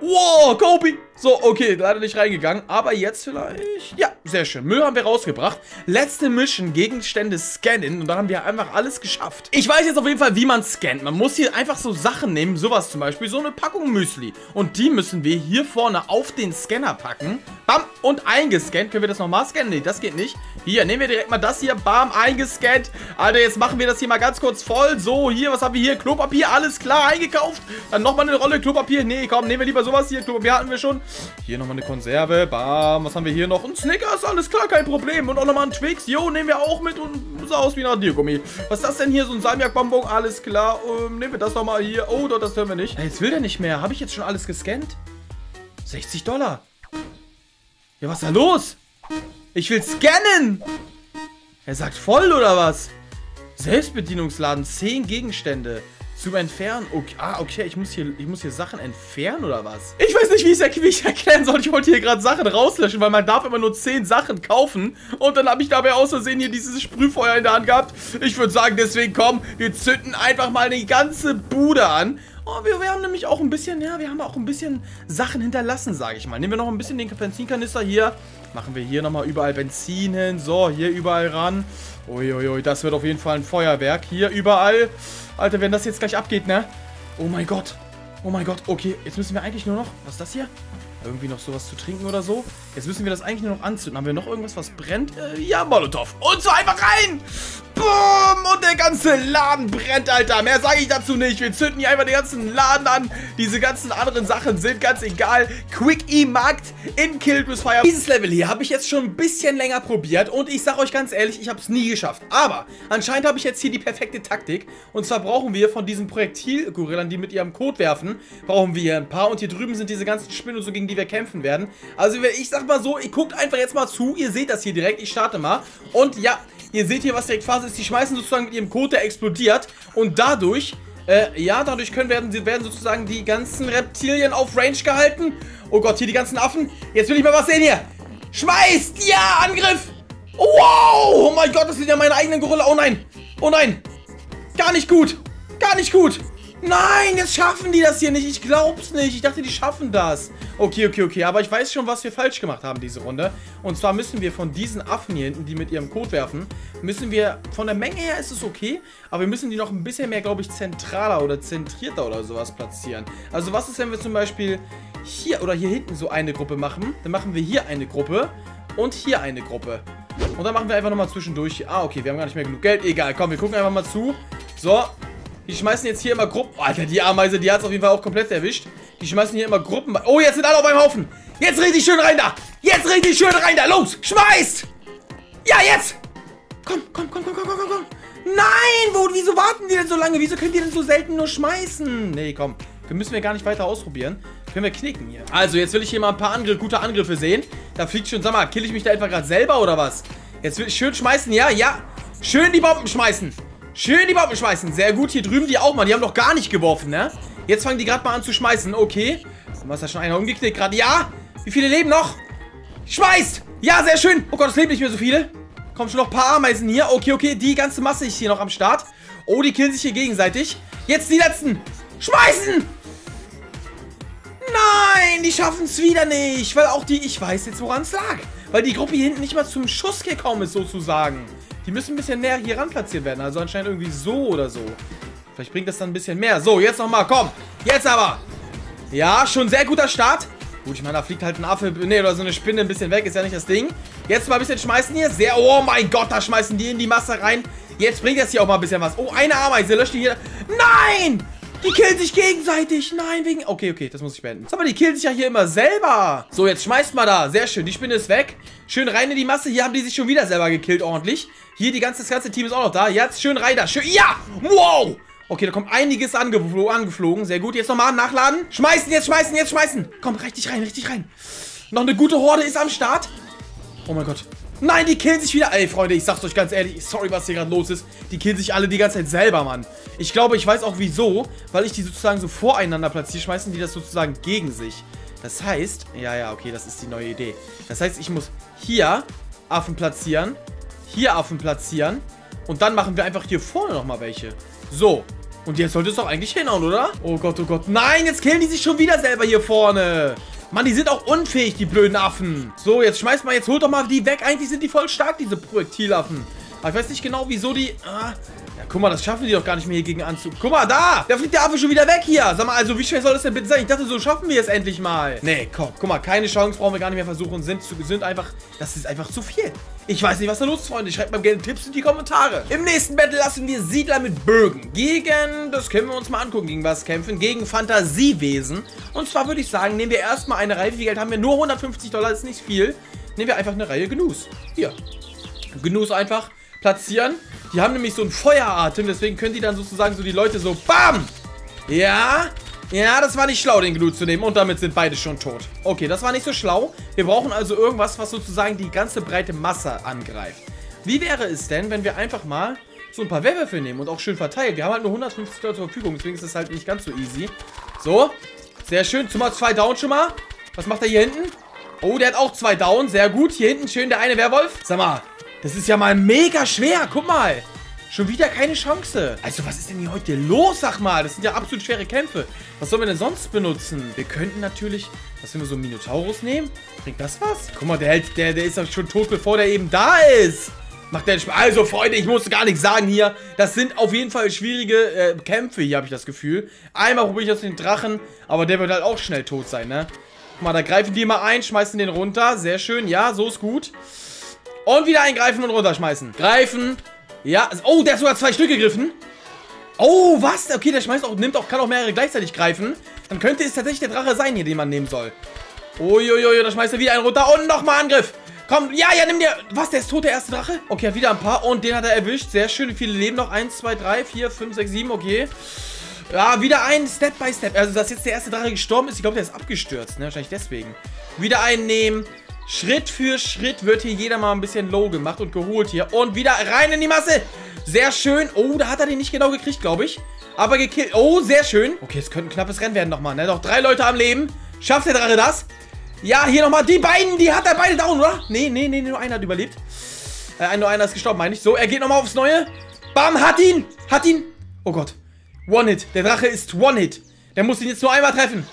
wow, Kobe. So, okay, leider nicht reingegangen. Aber jetzt vielleicht, ja, sehr schön. Müll haben wir rausgebracht. Letzte Mission, Gegenstände scannen. Und dann haben wir einfach alles geschafft. Ich weiß jetzt auf jeden Fall, wie man scannt. Man muss hier einfach so Sachen nehmen, sowas zum Beispiel, so eine Packung Müsli. Und die müssen wir hier vorne auf den Scanner packen. Bam, und eingescannt. Können wir das nochmal scannen? Nee, das geht nicht. Hier, nehmen wir direkt mal das hier. Bam, eingescannt. Alter, jetzt machen wir das hier mal ganz kurz voll. So, hier, was haben wir hier? Klopapier, alles klar, eingekauft. Dann nochmal eine Rolle Klopapier. Nee, komm, nehmen wir lieber sowas hier. Klopapier hatten wir schon. Hier nochmal eine Konserve. Bam, was haben wir hier noch? Ein Snickers, alles klar, kein Problem. Und auch nochmal ein Twix. Jo, nehmen wir auch mit und sah aus wie ein Radiergummi. Was ist das denn hier? So ein Salmiak-Bonbon, alles klar. Ähm, nehmen wir das nochmal hier. Oh, doch, das hören wir nicht. Jetzt will der nicht mehr. Habe ich jetzt schon alles gescannt? 60 Dollar. Ja, was ist da los? Ich will scannen. Er sagt voll, oder was? Selbstbedienungsladen, 10 Gegenstände. Zum Entfernen? Okay, ah, okay, ich muss, hier, ich muss hier Sachen entfernen, oder was? Ich weiß nicht, wie, ich erklären soll. Ich wollte hier gerade Sachen rauslöschen, weil man darf immer nur 10 Sachen kaufen. Und dann habe ich dabei aus Versehen hier dieses Sprühfeuer in der Hand gehabt. Ich würde sagen, deswegen komm, wir zünden einfach mal die ganze Bude an. Oh, wir, wir, haben nämlich auch ein bisschen, ja, wir haben auch ein bisschen Sachen hinterlassen, sage ich mal. Nehmen wir noch ein bisschen den Benzinkanister hier. Machen wir hier nochmal überall Benzin hin. So, hier überall ran. Uiuiui, das wird auf jeden Fall ein Feuerwerk. Hier überall. Alter, wenn das jetzt gleich abgeht, ne? Oh mein Gott. Oh mein Gott. Okay, jetzt müssen wir eigentlich nur noch... Was ist das hier? Irgendwie noch sowas zu trinken oder so. Jetzt müssen wir das eigentlich nur noch anzünden. Haben wir noch irgendwas, was brennt? Äh, ja, Molotow. Und so einfach rein! Boom! Und der ganze Laden brennt, Alter. Mehr sage ich dazu nicht. Wir zünden hier einfach den ganzen Laden an. Diese ganzen anderen Sachen sind ganz egal. Quick E-Markt in Killed with Fire. Dieses Level hier habe ich jetzt schon ein bisschen länger probiert. Und ich sage euch ganz ehrlich, ich habe es nie geschafft. Aber anscheinend habe ich jetzt hier die perfekte Taktik. Und zwar brauchen wir von diesen Projektilgorillen, die mit ihrem Code werfen, brauchen wir ein paar. Und hier drüben sind diese ganzen Spinnen und so, gegen die wir kämpfen werden. Also ich sag mal so, ihr guckt einfach jetzt mal zu. Ihr seht das hier direkt. Ich starte mal. Und ja, Ihr seht hier, was direkt Phase ist. Die schmeißen sozusagen mit ihrem Code, der explodiert. Und dadurch, äh, ja, dadurch können werden, werden sozusagen die ganzen Reptilien auf Range gehalten. Oh Gott, hier die ganzen Affen. Jetzt will ich mal was sehen hier. Schmeißt! Ja, Angriff! Wow! Oh mein Gott, das sind ja meine eigenen Gorilla. Oh nein! Oh nein! Gar nicht gut! Gar nicht gut! Nein, jetzt schaffen die das hier nicht. Ich glaub's nicht. Ich dachte, die schaffen das. Okay, okay, okay. Aber ich weiß schon, was wir falsch gemacht haben diese Runde. Und zwar müssen wir von diesen Affen hier hinten, die mit ihrem Code werfen, müssen wir, von der Menge her ist es okay, aber wir müssen die noch ein bisschen mehr, glaube ich, zentraler oder zentrierter oder sowas platzieren. Also was ist, wenn wir zum Beispiel hier oder hier hinten so eine Gruppe machen? Dann machen wir hier eine Gruppe und hier eine Gruppe. Und dann machen wir einfach nochmal zwischendurch. Ah, okay, wir haben gar nicht mehr genug Geld. Egal, komm, wir gucken einfach mal zu. So, die schmeißen jetzt hier immer Gruppen. Alter, die Ameise, die hat es auf jeden Fall auch komplett erwischt. Die schmeißen hier immer Gruppen. Oh, jetzt sind alle auf einem Haufen. Jetzt richtig schön rein da. Jetzt richtig schön rein da. Los, schmeißt. Ja, jetzt. Komm, komm, komm, komm, komm, komm, komm. Nein, wo, wieso warten die denn so lange? Wieso können die denn so selten nur schmeißen? Nee, komm. Müssen wir gar nicht weiter ausprobieren. Können wir knicken hier. Also, jetzt will ich hier mal ein paar Angr gute Angriffe sehen. Da fliegt schon, sag mal, kill ich mich da einfach gerade selber oder was? Jetzt will ich schön schmeißen, ja, ja. Schön die Bomben schmeißen. Schön die Bomben schmeißen. Sehr gut. Hier drüben die auch mal. Die haben noch gar nicht geworfen, ne? Jetzt fangen die gerade mal an zu schmeißen. Okay. Du hast da schon einer umgeknickt gerade. Ja. Wie viele leben noch? Schmeißt. Ja, sehr schön. Oh Gott, es leben nicht mehr so viele. Kommen schon noch ein paar Ameisen hier. Okay, okay. Die ganze Masse ist hier noch am Start. Oh, die killen sich hier gegenseitig. Jetzt die letzten. Schmeißen. Nein, die schaffen es wieder nicht. Weil auch die, ich weiß jetzt, woran es lag. Weil die Gruppe hier hinten nicht mal zum Schuss gekommen ist, sozusagen. Die müssen ein bisschen näher hier ran platziert werden. Also anscheinend irgendwie so oder so. Vielleicht bringt das dann ein bisschen mehr. So, jetzt nochmal. Komm. Jetzt aber. Ja, schon sehr guter Start. Gut, ich meine, da fliegt halt ein Affe, ne, oder so eine Spinne ein bisschen weg, ist ja nicht das Ding. Jetzt mal ein bisschen schmeißen hier. Sehr, oh mein Gott, da schmeißen die in die Masse rein. Jetzt bringt das hier auch mal ein bisschen was. Oh, eine Ameise, löscht die hier. Nein! Die killen sich gegenseitig. Nein, wegen... Okay, okay, das muss ich beenden. Aber die killen sich ja hier immer selber. So, jetzt schmeißt mal da. Sehr schön. Die Spinne ist weg. Schön rein in die Masse. Hier haben die sich schon wieder selber gekillt, ordentlich. Hier, die ganze, das ganze Team ist auch noch da. Jetzt schön rein da. Schön... Ja! Wow! Okay, da kommt einiges angeflo angeflogen. Sehr gut. Jetzt nochmal nachladen. Schmeißen, jetzt schmeißen, jetzt schmeißen. Komm, richtig rein, richtig rein. Noch eine gute Horde ist am Start. Oh mein Gott. Nein, die killen sich wieder. Ey, Freunde, ich sag's euch ganz ehrlich. Sorry, was hier gerade los ist. Die killen sich alle die ganze Zeit selber, Mann. Ich glaube, ich weiß auch wieso. Weil ich die sozusagen so voreinander platziere, schmeißen die das sozusagen gegen sich. Das heißt, ja, ja, okay, das ist die neue Idee. Das heißt, ich muss hier Affen platzieren, hier Affen platzieren und dann machen wir einfach hier vorne nochmal welche. So. Und jetzt sollte es doch eigentlich hinhauen, oder? Oh Gott, oh Gott. Nein, jetzt killen die sich schon wieder selber hier vorne. Mann, die sind auch unfähig, die blöden Affen. So, jetzt schmeißt mal, jetzt holt doch mal die weg. Eigentlich sind die voll stark, diese Projektilaffen. Aber ich weiß nicht genau, wieso die... Ah, ja, guck mal, das schaffen die doch gar nicht mehr hier gegen Anzug. Guck mal, da! Da fliegt der Affe schon wieder weg hier. Sag mal, also wie schwer soll das denn bitte sein? Ich dachte, so schaffen wir es endlich mal. Nee, komm, guck mal, keine Chance, brauchen wir gar nicht mehr versuchen. Sind, sind einfach... Das ist einfach zu viel. Ich weiß nicht, was da los ist, Freunde. Schreibt mal gerne Tipps in die Kommentare. Im nächsten Battle lassen wir Siedler mit Bögen gegen, das können wir uns mal angucken, gegen was kämpfen, gegen Fantasiewesen. Und zwar würde ich sagen, nehmen wir erstmal eine Reihe. Wie viel Geld haben wir? Nur 150 Dollar, ist nicht viel. Nehmen wir einfach eine Reihe Gnus. Hier. Gnus einfach platzieren. Die haben nämlich so einen Feueratem, deswegen können die dann sozusagen so die Leute so BAM! Ja, ja, das war nicht schlau, den Glut zu nehmen. Und damit sind beide schon tot. Okay, das war nicht so schlau. Wir brauchen also irgendwas, was sozusagen die ganze breite Masse angreift. Wie wäre es denn, wenn wir einfach mal so ein paar Werwölfe nehmen und auch schön verteilen? Wir haben halt nur 150 Dollar zur Verfügung, deswegen ist das halt nicht ganz so easy. So, sehr schön. Zumal zwei Down schon mal. Was macht er hier hinten? Oh, der hat auch zwei Down. Sehr gut. Hier hinten schön der eine Werwolf. Sag mal, das ist ja mal mega schwer. Guck mal. Schon wieder keine Chance. Also, was ist denn hier heute los, sag mal? Das sind ja absolut schwere Kämpfe. Was sollen wir denn sonst benutzen? Wir könnten natürlich... Was, wenn wir so einen Minotaurus nehmen? Bringt das was? Guck mal, der, hält, der, der ist doch schon tot, bevor der eben da ist. Macht der Spaß. Also, Freunde, ich muss gar nichts sagen hier. Das sind auf jeden Fall schwierige äh, Kämpfe hier, habe ich das Gefühl. Einmal probiere ich aus den Drachen, aber der wird halt auch schnell tot sein, ne? Guck mal, da greifen die mal ein, schmeißen den runter. Sehr schön. Ja, so ist gut. Und wieder eingreifen und runterschmeißen. Greifen, Ja, oh, der hat sogar zwei Stück gegriffen. Oh, was? Okay, der schmeißt auch, nimmt auch, kann auch mehrere gleichzeitig greifen. Dann könnte es tatsächlich der Drache sein hier, den man nehmen soll. Uiuiui, da schmeißt er wieder einen runter und nochmal Angriff. Komm, ja, ja, nimm dir. Was, der ist tot, der erste Drache? Okay, wieder ein paar und den hat er erwischt. Sehr schön, viele leben noch? Eins, zwei, drei, vier, fünf, sechs, sieben, okay. Ja, wieder ein Step by Step. Also, dass jetzt der erste Drache gestorben ist, ich glaube, der ist abgestürzt, ne? Wahrscheinlich deswegen. Wieder einnehmen. Schritt für Schritt wird hier jeder mal ein bisschen low gemacht und geholt hier. Und wieder rein in die Masse. Sehr schön. Oh, da hat er den nicht genau gekriegt, glaube ich. Aber gekillt. Oh, sehr schön. Okay, es könnte ein knappes Rennen werden nochmal, ne? Noch drei Leute am Leben. Schafft der Drache das? Ja, hier nochmal die beiden. Die hat er beide down, oder? Nee, nee, nee, nur einer hat überlebt. Äh, nur einer ist gestorben, meine ich. So, er geht nochmal aufs Neue. Bam, hat ihn. Hat ihn. Oh Gott. One-Hit. Der Drache ist One-Hit. Der muss ihn jetzt nur einmal treffen.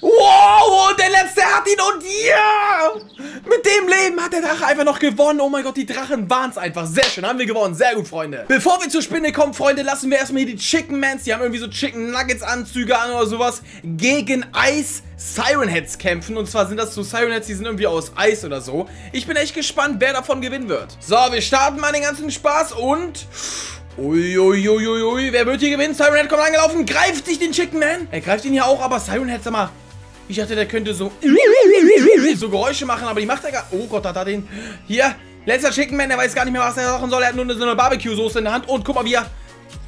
Wow, und der letzte hat ihn und ja! Mit dem Leben hat der Drache einfach noch gewonnen. Oh mein Gott, die Drachen waren es einfach. Sehr schön, haben wir gewonnen. Sehr gut, Freunde. Bevor wir zur Spinne kommen, Freunde, lassen wir erstmal hier die Chicken Mans, die haben irgendwie so Chicken Nuggets Anzüge an oder sowas, gegen Eis Siren Heads kämpfen. Und zwar sind das so Siren Heads, die sind irgendwie aus Eis oder so. Ich bin echt gespannt, wer davon gewinnen wird. So, wir starten mal den ganzen Spaß und... Uiuiuiui, ui, ui. wer wird hier gewinnen? Siren Head kommt angelaufen, greift sich den Chicken Man. Er greift ihn hier auch, aber Siren Head, sag mal, ich dachte, der könnte so so Geräusche machen, aber die macht er gar... Oh Gott, hat er den... Hier, letzter Chicken Man, der weiß gar nicht mehr, was er machen soll. Er hat nur so eine Barbecue-Soße in der Hand und guck mal, wie er...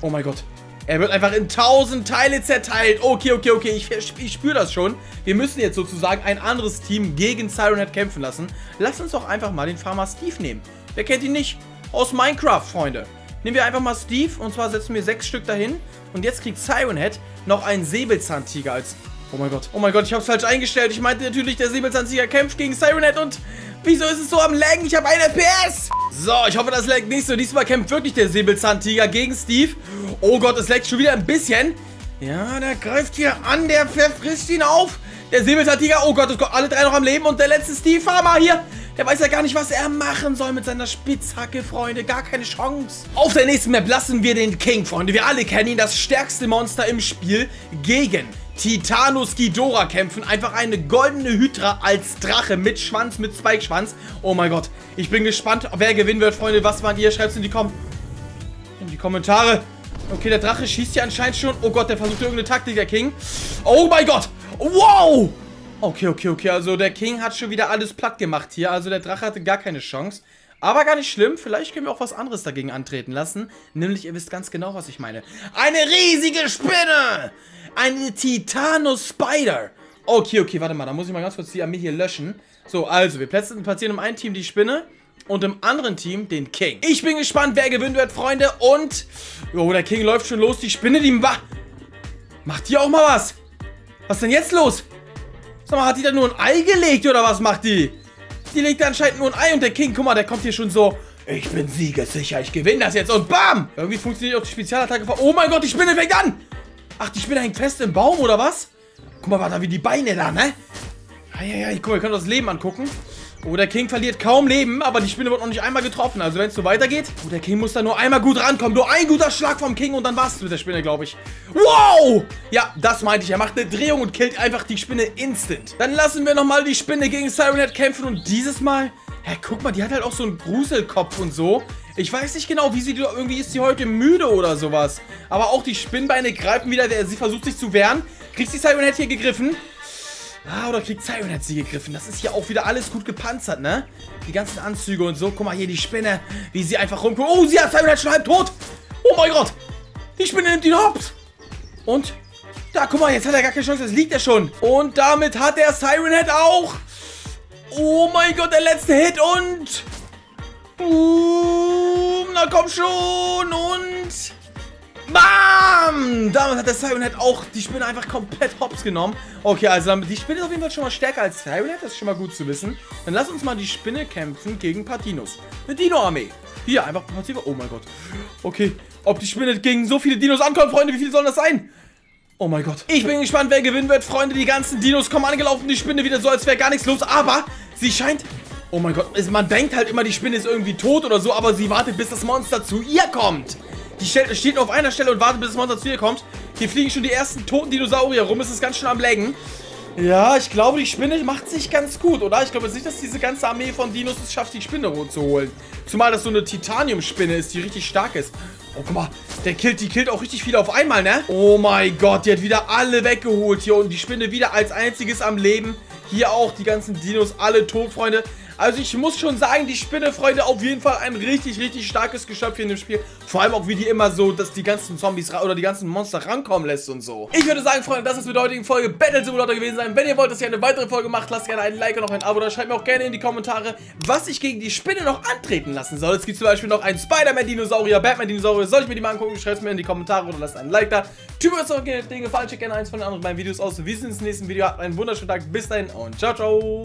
Oh mein Gott. Er wird einfach in tausend Teile zerteilt. Okay, okay, okay. Ich, ich spüre das schon. Wir müssen jetzt sozusagen ein anderes Team gegen Siren Head kämpfen lassen. Lass uns doch einfach mal den Farmer Steve nehmen. Wer kennt ihn nicht? Aus Minecraft, Freunde. Nehmen wir einfach mal Steve und zwar setzen wir sechs Stück dahin. Und jetzt kriegt Siren Head noch einen Säbelzahntiger als... Oh mein Gott. Oh mein Gott, ich hab's falsch eingestellt. Ich meinte natürlich, der Säbelzahntiger kämpft gegen Siren Head und... Wieso ist es so am Laggen? Ich habe ein FPS! So, ich hoffe, das laggt nicht so. Diesmal kämpft wirklich der Säbelzahntiger gegen Steve. Oh Gott, es laggt schon wieder ein bisschen. Ja, der greift hier an, der verfrisst ihn auf. Der Säbelzahntiger, oh Gott, alle drei noch am Leben. Und der letzte Steve Farmer hier, der weiß ja gar nicht, was er machen soll mit seiner Spitzhacke, Freunde. Gar keine Chance. Auf der nächsten Map lassen wir den King, Freunde. Wir alle kennen ihn, das stärkste Monster im Spiel, gegen Titanus Ghidorah kämpfen. Einfach eine goldene Hydra als Drache mit Schwanz, mit Spike-Schwanz. Oh mein Gott. Ich bin gespannt, wer gewinnen wird, Freunde. Was meint ihr? Schreibt es in die, Kom in die Kommentare. Okay, der Drache schießt hier anscheinend schon. Oh Gott, der versucht irgendeine Taktik, der King. Oh mein Gott. Wow. Okay, okay, okay. Also der King hat schon wieder alles platt gemacht hier. Also der Drache hatte gar keine Chance. Aber gar nicht schlimm. Vielleicht können wir auch was anderes dagegen antreten lassen. Nämlich, ihr wisst ganz genau, was ich meine. Eine riesige Spinne. Eine Titanus Spider. Okay, okay, warte mal. Da muss ich mal ganz kurz die Armee hier löschen. So, also, wir platzieren im einen Team die Spinne und im anderen Team den King. Ich bin gespannt, wer gewinnen wird, Freunde. Und, oh, der King läuft schon los. Die Spinne, die macht... Macht die auch mal was? Was ist denn jetzt los? Sag mal, hat die da nur ein Ei gelegt oder was macht die? Die legt anscheinend nur ein Ei und der King, guck mal, der kommt hier schon so... Ich bin siegessicher, ich gewinne das jetzt und BAM! Irgendwie funktioniert auch die Spezialattacke von... Oh mein Gott, die Spinne fängt an! Ach, die Spinne hängt fest im Baum, oder was? Guck mal, warte, wie die Beine da, ne? Eieiei, guck mal, wir können das Leben angucken. Oh, der King verliert kaum Leben, aber die Spinne wird noch nicht einmal getroffen. Also wenn es so weitergeht, oh, der King muss da nur einmal gut rankommen. Nur ein guter Schlag vom King und dann war's mit der Spinne, glaube ich. Wow! Ja, das meinte ich. Er macht eine Drehung und killt einfach die Spinne instant. Dann lassen wir nochmal die Spinne gegen Siren Head kämpfen und dieses Mal... Hä, guck mal, die hat halt auch so einen Gruselkopf und so. Ich weiß nicht genau, wie sie irgendwie ist sie heute müde oder sowas. Aber auch die Spinnbeine greifen wieder. Sie versucht sich zu wehren. Kriegt die Siren Head hier gegriffen? Ah, oder kriegt Siren Head sie gegriffen? Das ist hier auch wieder alles gut gepanzert, ne? Die ganzen Anzüge und so. Guck mal hier, die Spinne, wie sie einfach rumkommt. Oh, sie hat Siren Head schon halb tot. Oh mein Gott. Die Spinne nimmt ihn hops. Und da, guck mal, jetzt hat er gar keine Chance. Jetzt liegt er schon. Und damit hat er Siren Head auch. Oh mein Gott, der letzte Hit und... Boom, na komm schon und... Bam! Damit hat der Siren Head auch die Spinne einfach komplett hops genommen. Okay, also die Spinne ist auf jeden Fall schon mal stärker als Siren Head. Das ist schon mal gut zu wissen. Dann lass uns mal die Spinne kämpfen gegen Patinos. Eine Dino-Armee. Hier, einfach passiver. Oh mein Gott. Okay, ob die Spinne gegen so viele Dinos ankommt, Freunde. Wie viele sollen das sein? Oh mein Gott. Ich bin gespannt, wer gewinnen wird. Freunde, die ganzen Dinos kommen angelaufen. Die Spinne wieder so, als wäre gar nichts los. Aber sie scheint Oh mein Gott, man denkt halt immer, die Spinne ist irgendwie tot oder so, aber sie wartet, bis das Monster zu ihr kommt. Die steht nur auf einer Stelle und wartet, bis das Monster zu ihr kommt. Hier fliegen schon die ersten toten Dinosaurier rum. Es ist ganz schön am Laggen. Ja, ich glaube, die Spinne macht sich ganz gut, oder? Ich glaube jetzt nicht, dass diese ganze Armee von Dinos es schafft, die Spinne zu holen. Zumal das so eine Titanium-Spinne ist, die richtig stark ist. Oh, guck mal, der killt, die killt auch richtig viele auf einmal, ne? Oh mein Gott, die hat wieder alle weggeholt hier und die Spinne wieder als einziges am Leben. Hier auch die ganzen Dinos, alle tot, Freunde. Also ich muss schon sagen, die Spinne, Freunde, auf jeden Fall ein richtig, richtig starkes Geschöpf hier in dem Spiel. Vor allem auch, wie die immer so, dass die ganzen Zombies oder die ganzen Monster rankommen lässt und so. Ich würde sagen, Freunde, das ist mit der heutigen Folge Battle Simulator gewesen sein. Wenn ihr wollt, dass ich eine weitere Folge macht, lasst gerne ein Like und noch ein Abo. Oder schreibt mir auch gerne in die Kommentare, was ich gegen die Spinne noch antreten lassen soll. Es gibt zum Beispiel noch einen Spider-Man-Dinosaurier, Batman-Dinosaurier. Soll ich mir die mal angucken? Schreibt es mir in die Kommentare oder lasst einen Like da. Typ, was euch den gefallen, checkt gerne eins von den anderen meinen Videos aus. Wir sehen uns im nächsten Video. Habt einen wunderschönen Tag. Bis dahin und ciao, ciao.